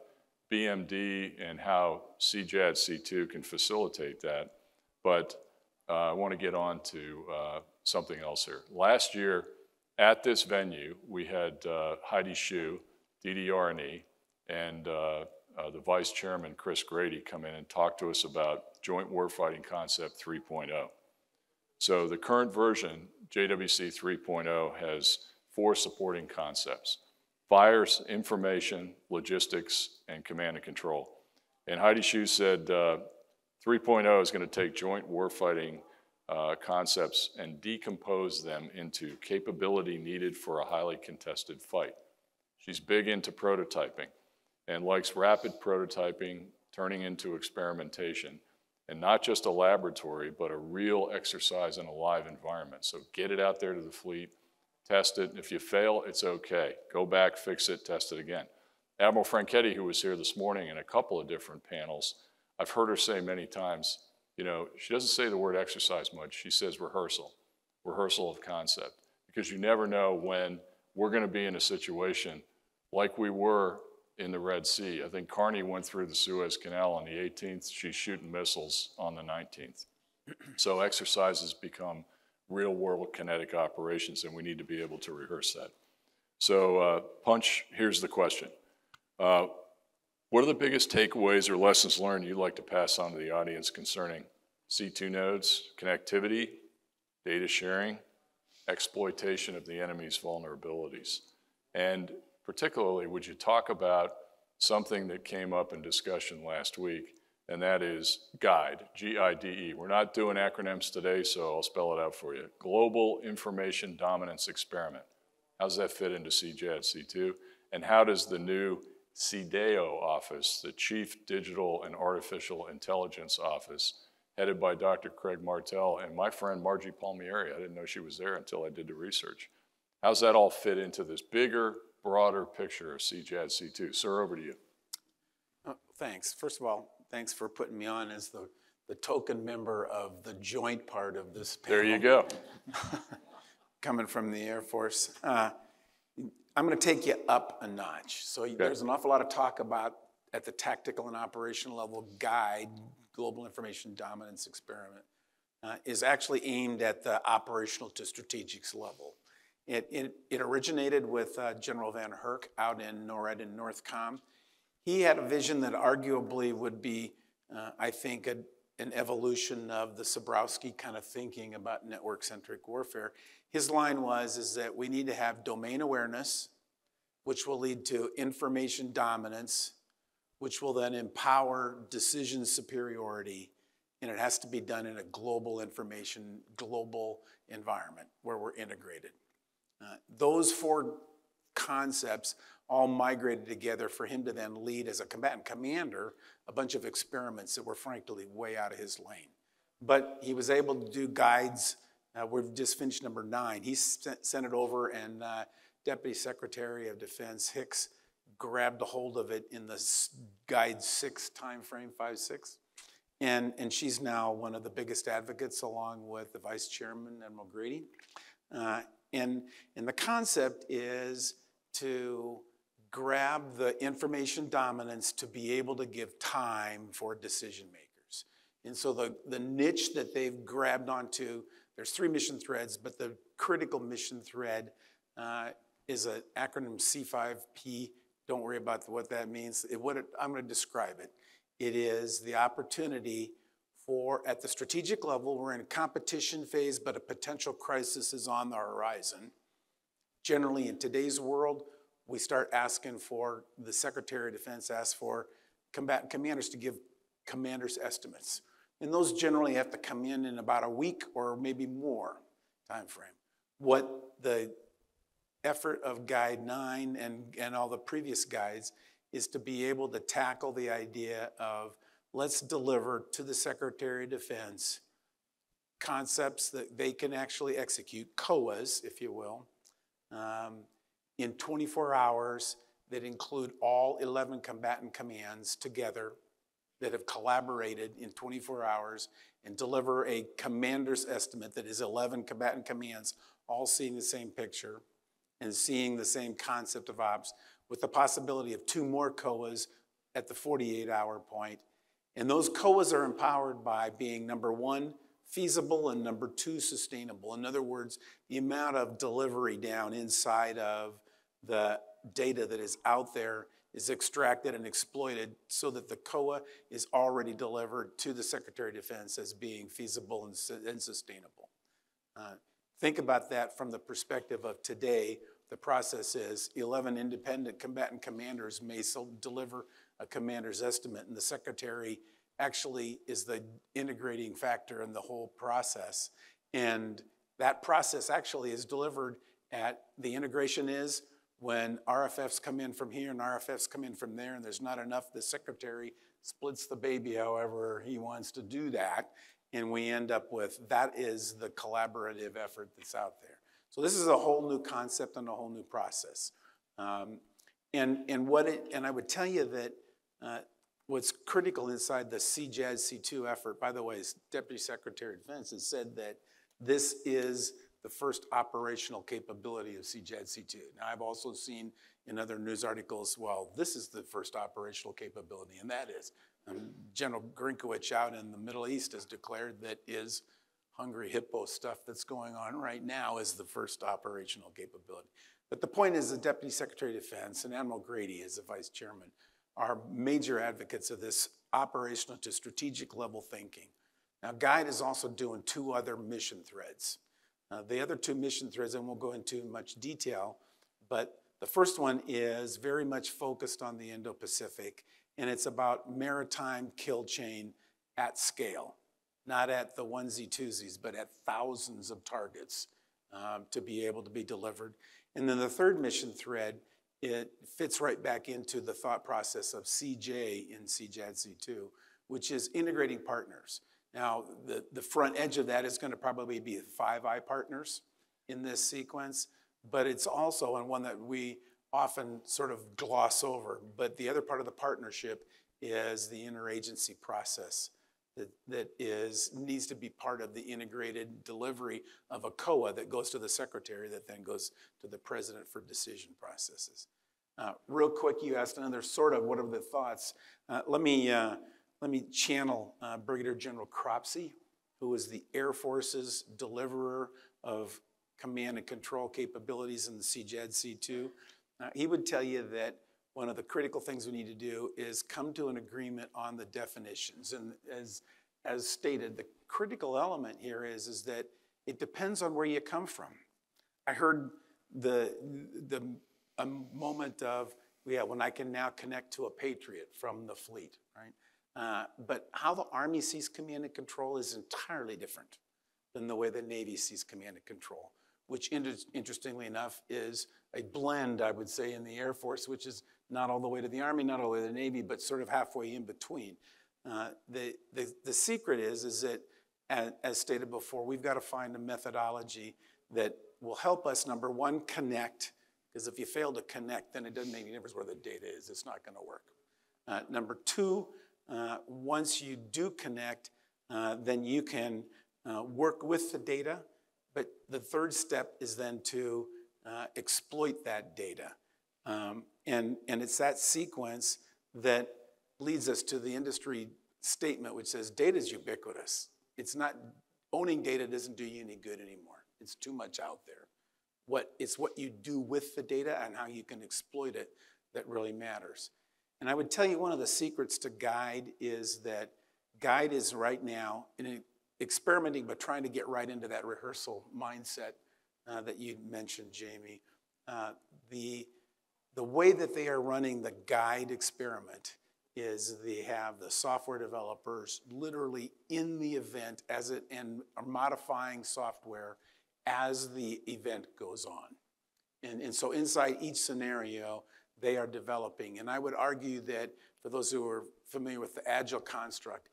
[SPEAKER 1] BMD and how CJAD C2 can facilitate that, but uh, I want to get on to uh, something else here. Last year, at this venue, we had uh, Heidi Shyu, DDR&E, and uh, uh, the vice chairman, Chris Grady, come in and talk to us about Joint Warfighting Concept 3.0. So the current version, JWC 3.0, has four supporting concepts. Fires, information, logistics, and command and control. And Heidi Shyu said uh, 3.0 is going to take joint warfighting uh, concepts and decompose them into capability needed for a highly contested fight. She's big into prototyping and likes rapid prototyping turning into experimentation. And not just a laboratory, but a real exercise in a live environment. So get it out there to the fleet, test it. If you fail, it's okay. Go back, fix it, test it again. Admiral Franchetti, who was here this morning in a couple of different panels, I've heard her say many times, you know, she doesn't say the word exercise much. She says rehearsal, rehearsal of concept, because you never know when we're going to be in a situation like we were in the Red Sea. I think Carney went through the Suez Canal on the 18th. She's shooting missiles on the 19th. so exercises become real world kinetic operations, and we need to be able to rehearse that. So, uh, Punch, here's the question. Uh, what are the biggest takeaways or lessons learned you'd like to pass on to the audience concerning C2 nodes, connectivity, data sharing, exploitation of the enemy's vulnerabilities? And particularly, would you talk about something that came up in discussion last week, and that is GIDE, G-I-D-E. We're not doing acronyms today, so I'll spell it out for you. Global Information Dominance Experiment. How does that fit into CJAD C2? And how does the new CDAO office, the Chief Digital and Artificial Intelligence Office, headed by Dr. Craig Martell and my friend Margie Palmieri, I didn't know she was there until I did the research. How's that all fit into this bigger broader picture of CJAD C2. Sir, over to you.
[SPEAKER 5] Oh, thanks. First of all, thanks for putting me on as the, the token member of the joint part of this panel.
[SPEAKER 1] There you go.
[SPEAKER 5] Coming from the Air Force. Uh, I'm going to take you up a notch. So okay. there's an awful lot of talk about at the tactical and operational level GIDE, global information dominance experiment, uh, is actually aimed at the operational to strategics level. It, it, it originated with uh, General VanHerck out in NORAD in NORTHCOM. He had a vision that arguably would be, uh, I think, a, an evolution of the Cebrowski kind of thinking about network-centric warfare. His line was is that we need to have domain awareness, which will lead to information dominance, which will then empower decision superiority, and it has to be done in a global information, global environment where we're integrated. Those four concepts all migrated together for him to then lead as a combatant commander a bunch of experiments that were frankly way out of his lane. But he was able to do GIDEs Uh, we've just finished number nine. He sent, sent it over, and uh, Deputy Secretary of Defense Hicks grabbed a hold of it in the GIDE six timeframe, five, six. And, and she's now one of the biggest advocates, along with the Vice Chairman, Admiral Grady. Uh, and, and the concept is to grab the information dominance to be able to give time for decision makers. And so the, the niche that they've grabbed onto, there's three mission threads, but the critical mission thread uh, is an acronym C5P. Don't worry about what that means. It, what it, I'm going to describe it. It is the opportunity for, at the strategic level, we're in a competition phase, but a potential crisis is on the horizon. Generally, in today's world, we start asking for, the Secretary of Defense asks for combatant commanders to give commanders estimates. And those generally have to come in in about a week or maybe more time frame. What the effort of GIDE 9 and, and all the previous GIDEs is to be able to tackle the idea of let's deliver to the Secretary of Defense concepts that they can actually execute, COAs, if you will, um, in 24 hours that include all 11 combatant commands together that have collaborated in 24 hours and deliver a commander's estimate that is 11 combatant commands all seeing the same picture and seeing the same concept of ops with the possibility of two more COAs at the 48 hour point. And those COAs are empowered by being number one, feasible, and number two, sustainable. In other words, the amount of delivery down inside of the data that is out there is extracted and exploited so that the COA is already delivered to the Secretary of Defense as being feasible and, and sustainable. Uh, think about that from the perspective of today. The process is 11 independent combatant commanders may so deliver a commander's estimate, and the Secretary actually is the integrating factor in the whole process. And that process actually is delivered at the integration is when RFFs come in from here and RFFs come in from there, and there's not enough, the secretary splits the baby however he wants to do that. And we end up with that is the collaborative effort that's out there. So this is a whole new concept and a whole new process. Um, and, and what it, and I would tell you that uh, what's critical inside the CJAD C2 effort, by the way, is Deputy Secretary of Defense has said that this is the first operational capability of CJAD C2. Now, I've also seen in other news articles, well, this is the first operational capability, and that is. Um, General Grynkewich out in the Middle East has declared that is hungry hippo stuff that's going on right now is the first operational capability. But the point is the Deputy Secretary of Defense and Admiral Grady as the Vice Chairman are major advocates of this operational to strategic level thinking. Now, GIDE is also doing two other mission threads. The other two mission threads, I won't go into much detail, but the first one is very much focused on the Indo Pacific, and it's about maritime kill chain at scale, not at the onesie twosies, but at thousands of targets um, to be able to be delivered. And then the third mission thread, it fits right back into the thought process of CJ in CJADC2, which is integrating partners. Now, the, the front edge of that is going to probably be Five I partners in this sequence, but it's also, and one that we often sort of gloss over, but the other part of the partnership is the interagency process that, is, needs to be part of the integrated delivery of a COA that goes to the secretary that then goes to the president for decision processes. Uh, real quick, you asked another sort of what are the thoughts. Uh, let me uh, let me channel uh, Brigadier General Cropsey, who is the Air Force's deliverer of command and control capabilities in the CJAD C2. Uh, he would tell you that one of the critical things we need to do is come to an agreement on the definitions. And as, as stated, the critical element here is, is that it depends on where you come from. I heard the, the a moment of, yeah, when I can now connect to a Patriot from the fleet, right? Uh, but how the Army sees command and control is entirely different than the way the Navy sees command and control, which inter- interestingly enough is a blend, I would say, in the Air Force, which is not all the way to the Army, not all the way to the Navy, but sort of halfway in between. Uh, the, the, the secret is, is that as, as stated before, we've got to find a methodology that will help us, number one, connect, because if you fail to connect, then it doesn't make any difference where the data is. It's not going to work. Uh, number two, uh, once you do connect, uh, then you can uh, work with the data. But the third step is then to uh, exploit that data. Um, and, and it's that sequence that leads us to the industry statement, which says data is ubiquitous. It's not, owning data doesn't do you any good anymore. It's too much out there. What, it's what you do with the data and how you can exploit it that really matters. And I would tell you one of the secrets to GIDE is that GIDE is right now in experimenting, but trying to get right into that rehearsal mindset uh, that you mentioned, Jamie. Uh, the, the way that they are running the GIDE experiment is they have the software developers literally in the event as it and are modifying software as the event goes on. And, and so inside each scenario, they are developing. And I would argue that for those who are familiar with the agile construct,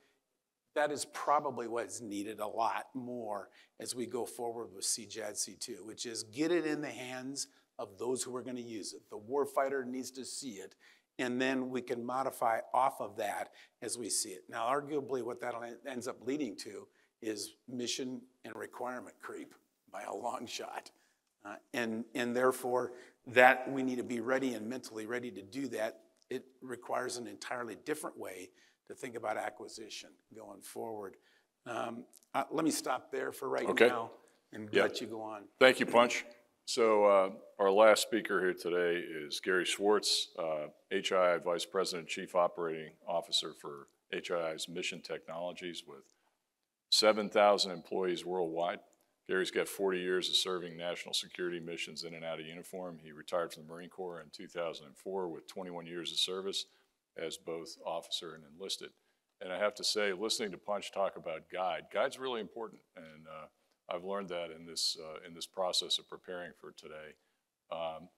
[SPEAKER 5] that is probably what's needed a lot more as we go forward with CJAD C2, which is get it in the hands of those who are going to use it. The warfighter needs to see it, and then we can modify off of that as we see it. Now, arguably, what that ends up leading to is mission and requirement creep by a long shot. Uh, and, and therefore, that we need to be ready and mentally ready to do that. It requires an entirely different way to think about acquisition going forward. Um, uh, let me stop there for right
[SPEAKER 1] Okay.
[SPEAKER 5] now and
[SPEAKER 1] Yeah.
[SPEAKER 5] let you go on.
[SPEAKER 1] Thank you, Punch. So uh, our last speaker here today is Gary Schwartz, uh, HII Vice President, Chief Operating Officer for HII's Mission Technologies with 7,000 employees worldwide. Gary's got 40 years of serving national security missions in and out of uniform. He retired from the Marine Corps in 2004 with 21 years of service as both officer and enlisted. And I have to say, listening to Punch talk about GIDE, GIDE's really important. And uh, I've learned that in this, uh, in this process of preparing for today. Um,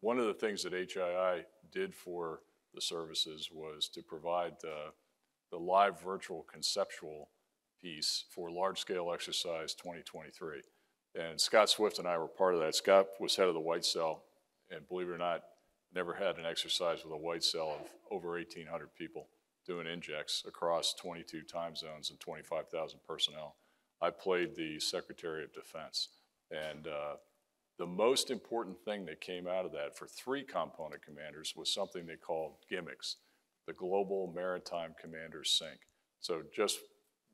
[SPEAKER 1] one of the things that HII did for the services was to provide the, the live virtual conceptual piece for large-scale exercise 2023. And Scott Swift and I were part of that. Scott was head of the White Cell, and believe it or not, never had an exercise with a White Cell of over 1,800 people doing injects across 22 time zones and 25,000 personnel. I played the Secretary of Defense. And uh, the most important thing that came out of that for three component commanders was something they called gimmicks, the Global Maritime Commanders Sync. So just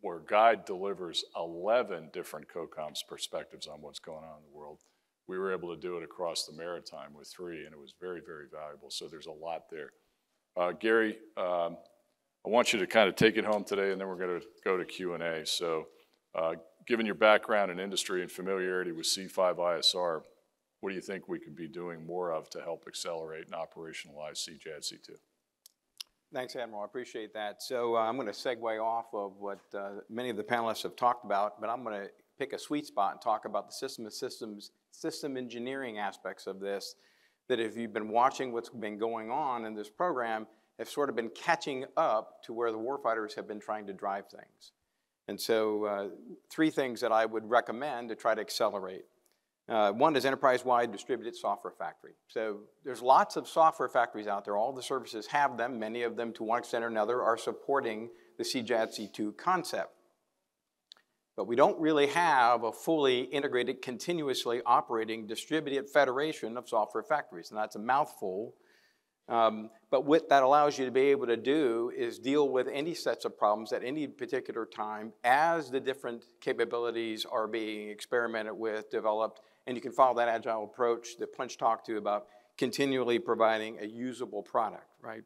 [SPEAKER 1] where GIDE delivers 11 different COCOM's perspectives on what's going on in the world, we were able to do it across the maritime with three, and it was very, very valuable. So there's a lot there. Uh, Gary, um, I want you to kind of take it home today, and then we're going to go to Q&A. So uh, given your background in industry and familiarity with C5ISR, what do you think we could be doing more of to help accelerate and operationalize CJAD C2?
[SPEAKER 6] Thanks, Admiral. I appreciate that. So uh, I'm going to segue off of what uh, many of the panelists have talked about, but I'm going to pick a sweet spot and talk about the system of systems, system engineering aspects of this. That if you've been watching what's been going on in this program, have sort of been catching up to where the warfighters have been trying to drive things. And so, uh, three things that I would recommend to try to accelerate. Uh, one is enterprise-wide distributed software factory. So there's lots of software factories out there. All the services have them. Many of them, to one extent or another, are supporting the CJAD C2 concept. But we don't really have a fully integrated, continuously operating distributed federation of software factories. And that's a mouthful. Um, but what that allows you to be able to do is deal with any sets of problems at any particular time as the different capabilities are being experimented with, developed, and you can follow that agile approach that Punch talked to about continually providing a usable product, right?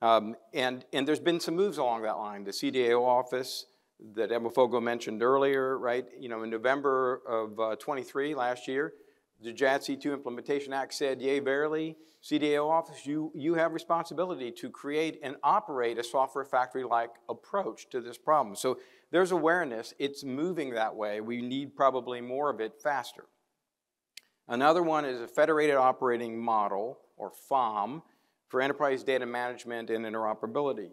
[SPEAKER 6] Um, and, and there's been some moves along that line. The CDAO office that Emma Foggo mentioned earlier, right? You know, in November of uh, 23 last year, the JADC2 Implementation Act said, yea, verily, CDAO office, you, you have responsibility to create and operate a software factory-like approach to this problem. So there's awareness, it's moving that way. We need probably more of it faster. Another one is a federated operating model, or FOM, for enterprise data management and interoperability.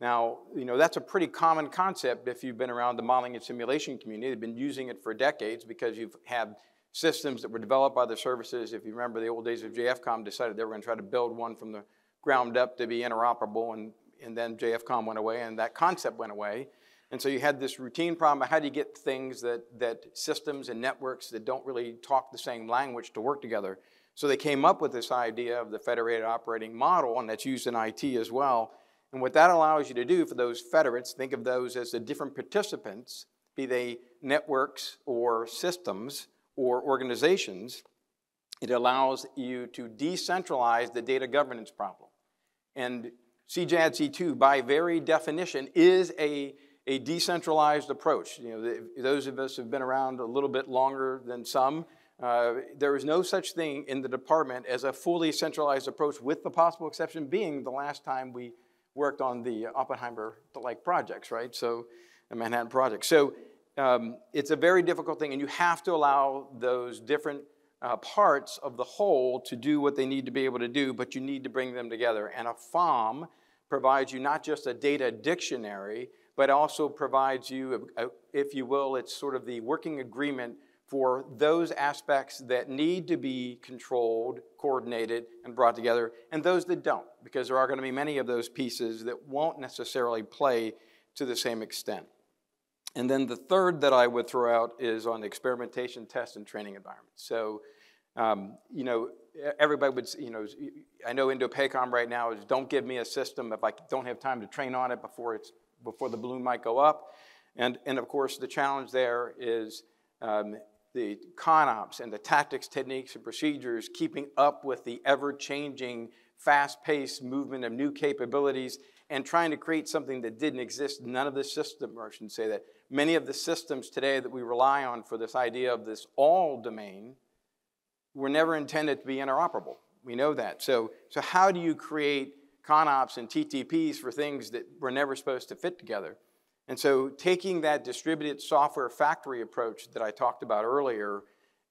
[SPEAKER 6] Now, you know, that's a pretty common concept if you've been around the modeling and simulation community. They've been using it for decades because you've had systems that were developed by the services. If you remember the old days of JFCOM decided they were going to try to build one from the ground up to be interoperable, and, and then JFCOM went away, and that concept went away. And so you had this routine problem of how do you get things that, that systems and networks that don't really talk the same language to work together. So they came up with this idea of the federated operating model, and that's used in IT as well. And what that allows you to do for those federates, think of those as the different participants, be they networks or systems or organizations, it allows you to decentralize the data governance problem. And CJADC2, by very definition, is a, a decentralized approach. You know, the, those of us who have been around a little bit longer than some, uh, there is no such thing in the department as a fully centralized approach, with the possible exception being the last time we worked on the Oppenheimer-like projects, right? So, the Manhattan Project. So, um, it's a very difficult thing, and you have to allow those different uh, parts of the whole to do what they need to be able to do, but you need to bring them together. And a FOM provides you not just a data dictionary, but also provides you, a, a, if you will, it's sort of the working agreement for those aspects that need to be controlled, coordinated, and brought together, and those that don't, because there are going to be many of those pieces that won't necessarily play to the same extent. And then the third that I would throw out is on experimentation, test, and training environments. So, um, you know, everybody would, you know, I know INDOPACOM right now is don't give me a system if I don't have time to train on it before, it's, before the balloon might go up. And, and of course, the challenge there is um, the ConOps and the tactics, techniques, and procedures, keeping up with the ever-changing, fast-paced movement of new capabilities and trying to create something that didn't exist. None of the system, or I shouldn't say that, many of the systems today that we rely on for this idea of this all domain were never intended to be interoperable. We know that. So, so how do you create ConOps and TTPs for things that were never supposed to fit together? And so taking that distributed software factory approach that I talked about earlier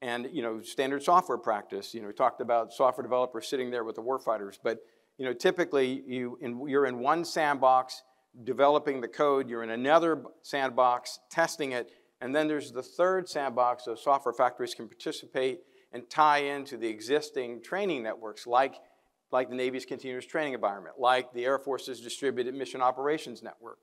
[SPEAKER 6] and you know standard software practice, you know, we talked about software developers sitting there with the warfighters, but you know, typically you in, you're in one sandbox developing the code, you're in another sandbox testing it, and then there's the third sandbox so software factories can participate and tie into the existing training networks like, like the Navy's continuous training environment, like the Air Force's distributed mission operations network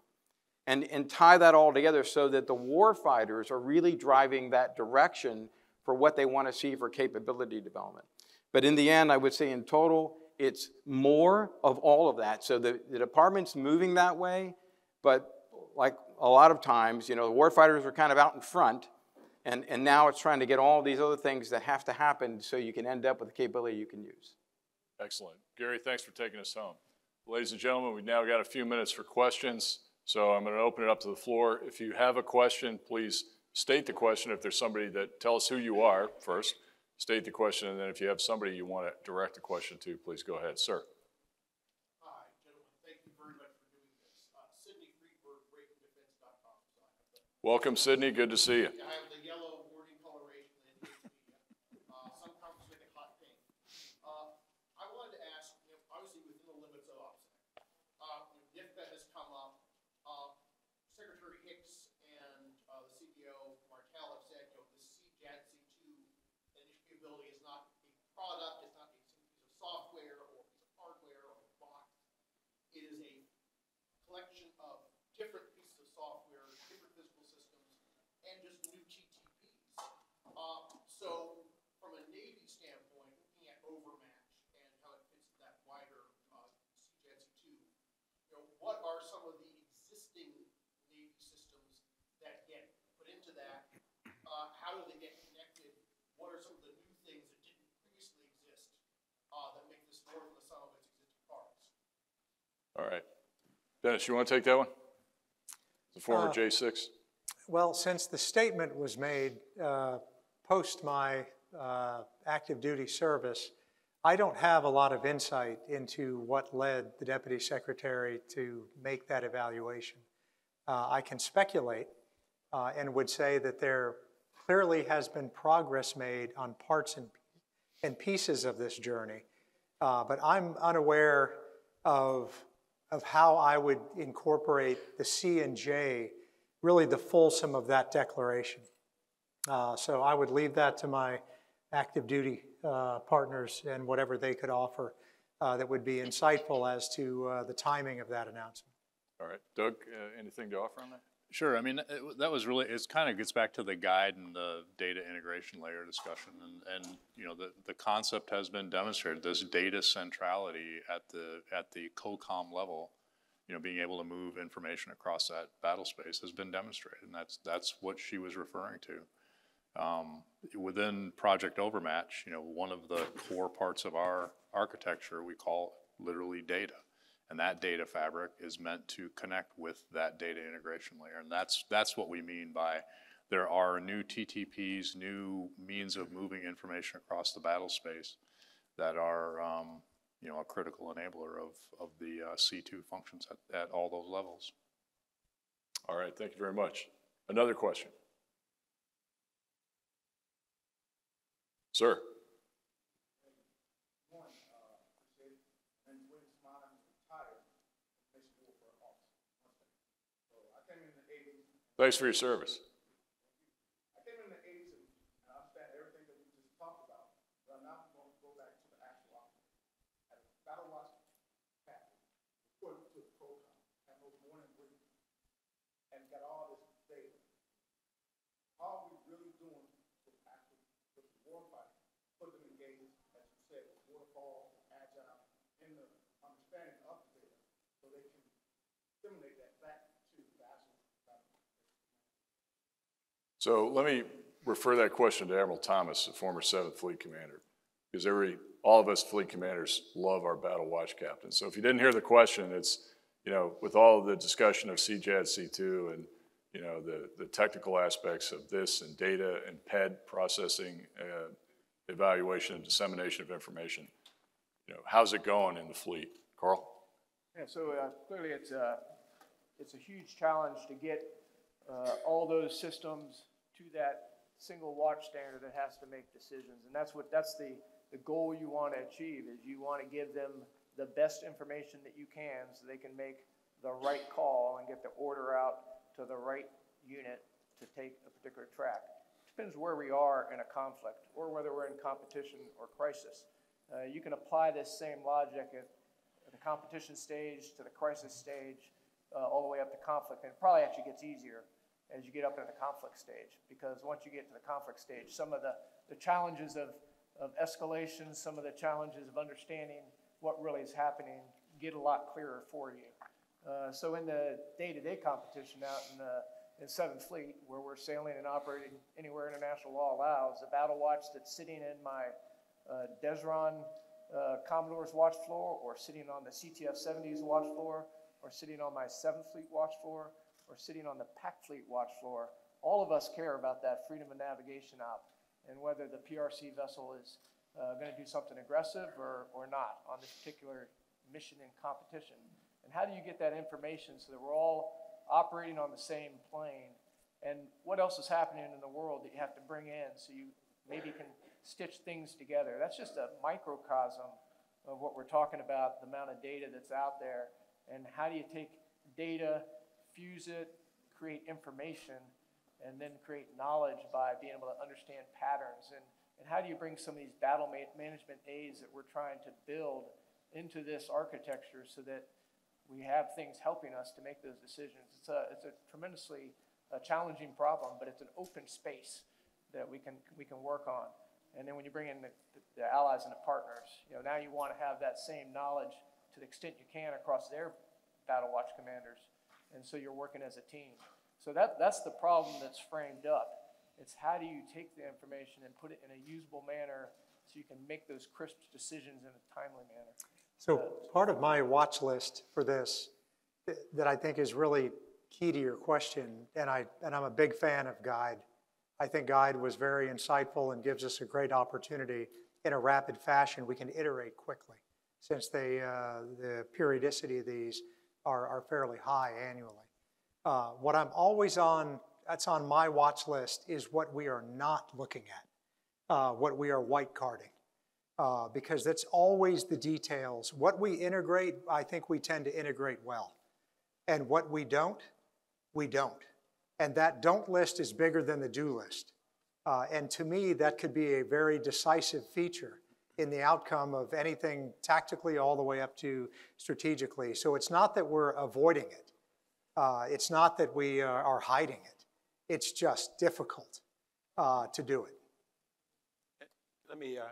[SPEAKER 6] and, and tie that all together so that the warfighters are really driving that direction for what they want to see for capability development. But in the end, I would say in total, it's more of all of that. So the, the department's moving that way, but like a lot of times, you know, the warfighters are kind of out in front, and, and now it's trying to get all these other things that have to happen so you can end up with a capability you can use.
[SPEAKER 1] Excellent. Gary, thanks for taking us home. Ladies and gentlemen, we've now got a few minutes for questions. So I'm going to open it up to the floor. If you have a question, please state the question. If there's somebody that, tell us who you are first, state the question, and then if you have somebody you want to direct the question to, please go ahead. Sir.
[SPEAKER 7] Hi, gentlemen. Thank you very much for doing this. Uh, Sydney Freedberg, BreakingDefense.com.
[SPEAKER 1] Welcome, Sydney. Good to see you.
[SPEAKER 7] I have the yellow warning coloration that indicates uh, some conflict hot pink. Uh, I wanted to ask, you know, obviously within the limits of OPSEC, uh, NIFPA has come up uh, Secretary Hicks and uh, the CEO Martell have said, you know, the CJADC2 initiative is not a product, it's not a piece of software or a piece of hardware or a box. It is a collection of different pieces of software, different physical systems, and just new TTPs. Uh, so, from a Navy standpoint, looking at overmatch and how it fits that wider uh, CJADC2, you know, what are some of the existing Navy systems that get put into that? Uh, how do they get connected? What are some of the new things that didn't previously exist uh, that make this more than the sum of its existing parts?
[SPEAKER 1] All right. Dennis, you want to take that one? The former
[SPEAKER 3] Uh,
[SPEAKER 1] J6?
[SPEAKER 3] Well, since the statement was made uh, post my uh, active duty service, I don't have a lot of insight into what led the deputy secretary to make that evaluation. Uh, I can speculate uh, and would say that there clearly has been progress made on parts and, and pieces of this journey, uh, but I'm unaware of of how I would incorporate the C and J, really the fulsome of that declaration. Uh, so I would leave that to my active duty uh, partners and whatever they could offer uh, that would be insightful as to uh, the timing of that announcement.
[SPEAKER 1] All right, Doug, uh, anything to offer on that?
[SPEAKER 2] Sure, I mean, it that was really, it kind of gets back to the GIDE and the data integration layer discussion. And, and, you know, the, the concept has been demonstrated, this data centrality at the, at the COCOM level, you know, being able to move information across that battle space has been demonstrated. And that's, that's what she was referring to. Um, within Project Overmatch, you know, one of the core parts of our architecture, we call literally data. And that data fabric is meant to connect with that data integration layer. And that's, that's what we mean by there are new TTPs, new means of moving information across the battle space that are, um, you know, a critical enabler of, of the uh, C2 functions at, at all those levels.
[SPEAKER 1] All right, thank you very much. Another question? Sir? Thanks for your service.
[SPEAKER 7] I came in the eighties and I understand everything that we just talked about, but I'm now going to go back to the actual operation. At Battle Watch happened, according to the program, had those morning briefings, and got all this data. How are we really doing with actual, with the warfighting, put them engaged, as you said, with waterfall, agile, in the understanding of the data, so they can disseminate that back to the actual battle.
[SPEAKER 1] So let me refer that question to Admiral Thomas, the former Seventh Fleet Commander, because every, all of us fleet commanders love our battle watch captains. So if you didn't hear the question, it's, you know, with all the discussion of CJAD C2 and, you know, the, the technical aspects of this and data and PED processing, uh, evaluation and dissemination of information, you know, how's it going in the fleet? Karl?
[SPEAKER 4] Yeah, so uh, clearly it's a, it's a huge challenge to get uh, all those systems to that single watch standard that has to make decisions. And that's what, that's the, the goal you want to achieve is you want to give them the best information that you can so they can make the right call and get the order out to the right unit to take a particular track. It Depends where we are in a conflict or whether we're in competition or crisis. Uh, you can apply this same logic at, at the competition stage to the crisis stage, uh, all the way up to conflict. And it probably actually gets easier as you get up into the conflict stage because once you get to the conflict stage, some of the, the challenges of, of escalation, some of the challenges of understanding what really is happening get a lot clearer for you. Uh, so in the day-to-day competition out in the in Seventh Fleet, where we're sailing and operating anywhere international law allows, the battle watch that's sitting in my uh, Desron uh, Commodore's watch floor, or sitting on the CTF 70's watch floor, or sitting on my Seventh Fleet watch floor, or sitting on the Pac Fleet watch floor. All of us care about that freedom of navigation op and whether the PRC vessel is uh, going to do something aggressive or, or not on this particular mission and competition. And how do you get that information so that we're all operating on the same plane? And what else is happening in the world that you have to bring in so you maybe can stitch things together? That's just a microcosm of what we're talking about, the amount of data that's out there. And how do you take data, fuse it, create information, and then create knowledge by being able to understand patterns? And, and how do you bring some of these battle ma- management aids that we're trying to build into this architecture so that we have things helping us to make those decisions? It's a, it's a tremendously uh, challenging problem, but it's an open space that we can, we can work on. And then when you bring in the, the allies and the partners, you know, now you want to have that same knowledge to the extent you can across their battle watch commanders. And so you're working as a team. So that, that's the problem that's framed up. It's how do you take the information and put it in a usable manner so you can make those crisp decisions in a timely manner.
[SPEAKER 3] So part of my watch list for this th- that I think is really key to your question, and I, and I'm a big fan of GIDE. I think GIDE was very insightful and gives us a great opportunity in a rapid fashion. We can iterate quickly since they, uh, the periodicity of these are, are fairly high annually. Uh, what I'm always on, that's on my watch list, is what we are not looking at, uh, what we are white carding. uh, because that's always the details. What we integrate, I think we tend to integrate well. And what we don't, we don't. And that don't list is bigger than the do list. Uh, and to me, that could be a very decisive feature in the outcome of anything tactically all the way up to strategically. So it's not that we're avoiding it. Uh, it's not that we uh, are hiding it. It's just difficult uh, to do it.
[SPEAKER 5] Let me, uh,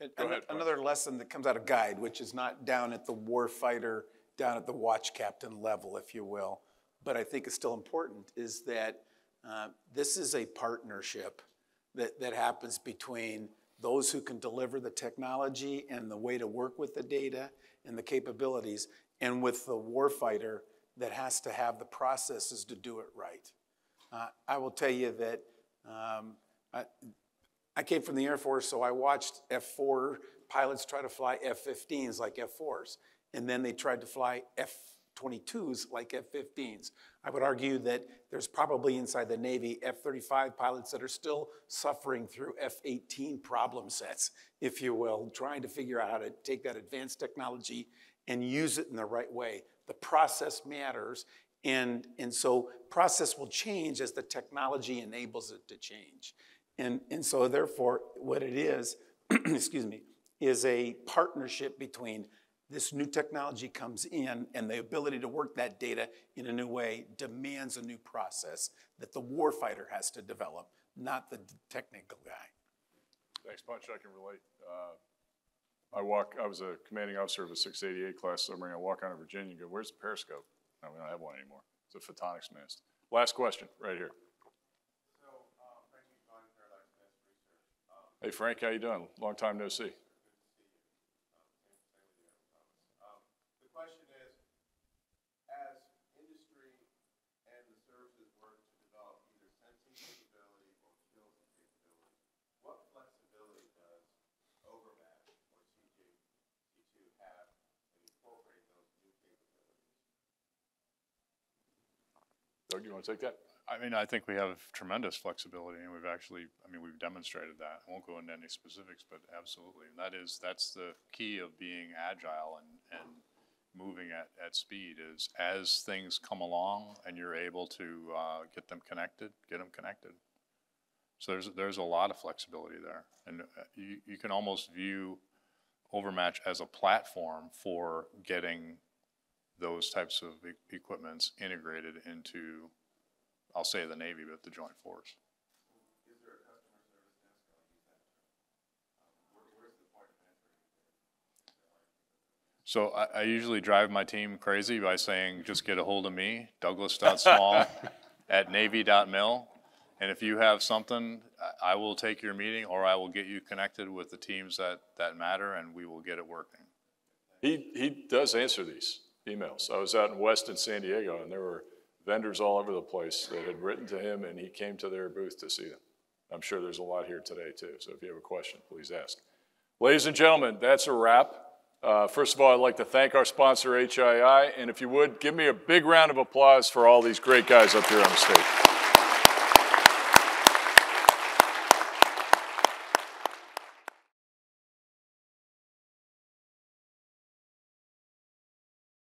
[SPEAKER 5] an-
[SPEAKER 1] Go ahead, Bob.
[SPEAKER 5] another lesson that comes out of GIDE, which is not down at the war fighter, down at the watch captain level, if you will, but I think is still important, is that uh, this is a partnership that, that happens between those who can deliver the technology and the way to work with the data and the capabilities, and with the warfighter that has to have the processes to do it right. Uh, I will tell you that um, I, I came from the Air Force, so I watched F-4 pilots try to fly F-15s like F-4s, and then they tried to fly F-22s like F-15s. I would argue that there's probably inside the Navy F-35 pilots that are still suffering through F-18 problem sets, if you will, trying to figure out how to take that advanced technology and use it in the right way. The process matters, and, and so process will change as the technology enables it to change. And, and so therefore, what it is, excuse me, is a partnership between this new technology comes in and the ability to work that data in a new way demands a new process that the warfighter has to develop, not the technical guy.
[SPEAKER 1] Thanks, Punch. I can relate. Uh, I walk, I was a commanding officer of a 688 class submarine. I walk out of Virginia and go, where's the periscope? No, we don't have one anymore. It's a photonics mast. Last question, right here. Hey, Frank, how you doing? Long time no see.
[SPEAKER 7] The question is, as industry and the services work to develop either sensing capability or skills and capability, what flexibility does Overmatch or CJ2 have in incorporating those new capabilities?
[SPEAKER 1] Doug, you want to take that?
[SPEAKER 2] I mean, I think we have tremendous flexibility, and we've actually, I mean, we've demonstrated that. I won't go into any specifics, but absolutely. And that is, that's the key of being agile and, and moving at, at speed is as things come along and you're able to, uh, get them connected, get them connected. So there's, there's a lot of flexibility there. And uh, you, you can almost view Overmatch as a platform for getting those types of e- equipments integrated into I'll say the Navy, but the Joint Force. So I, I usually drive my team crazy by saying, just get a hold of me, douglas.small at navy.mil. And if you have something, I, I will take your meeting or I will get you connected with the teams that, that matter and we will get it working.
[SPEAKER 1] He, he does answer these emails. I was out in Weston, San Diego, and there were vendors all over the place that had written to him, and he came to their booth to see them. I'm sure there's a lot here today, too, so if you have a question, please ask. Ladies and gentlemen, that's a wrap. Uh, first of all, I'd like to thank our sponsor, HII, and if you would, give me a big round of applause for all these great guys up here on the stage.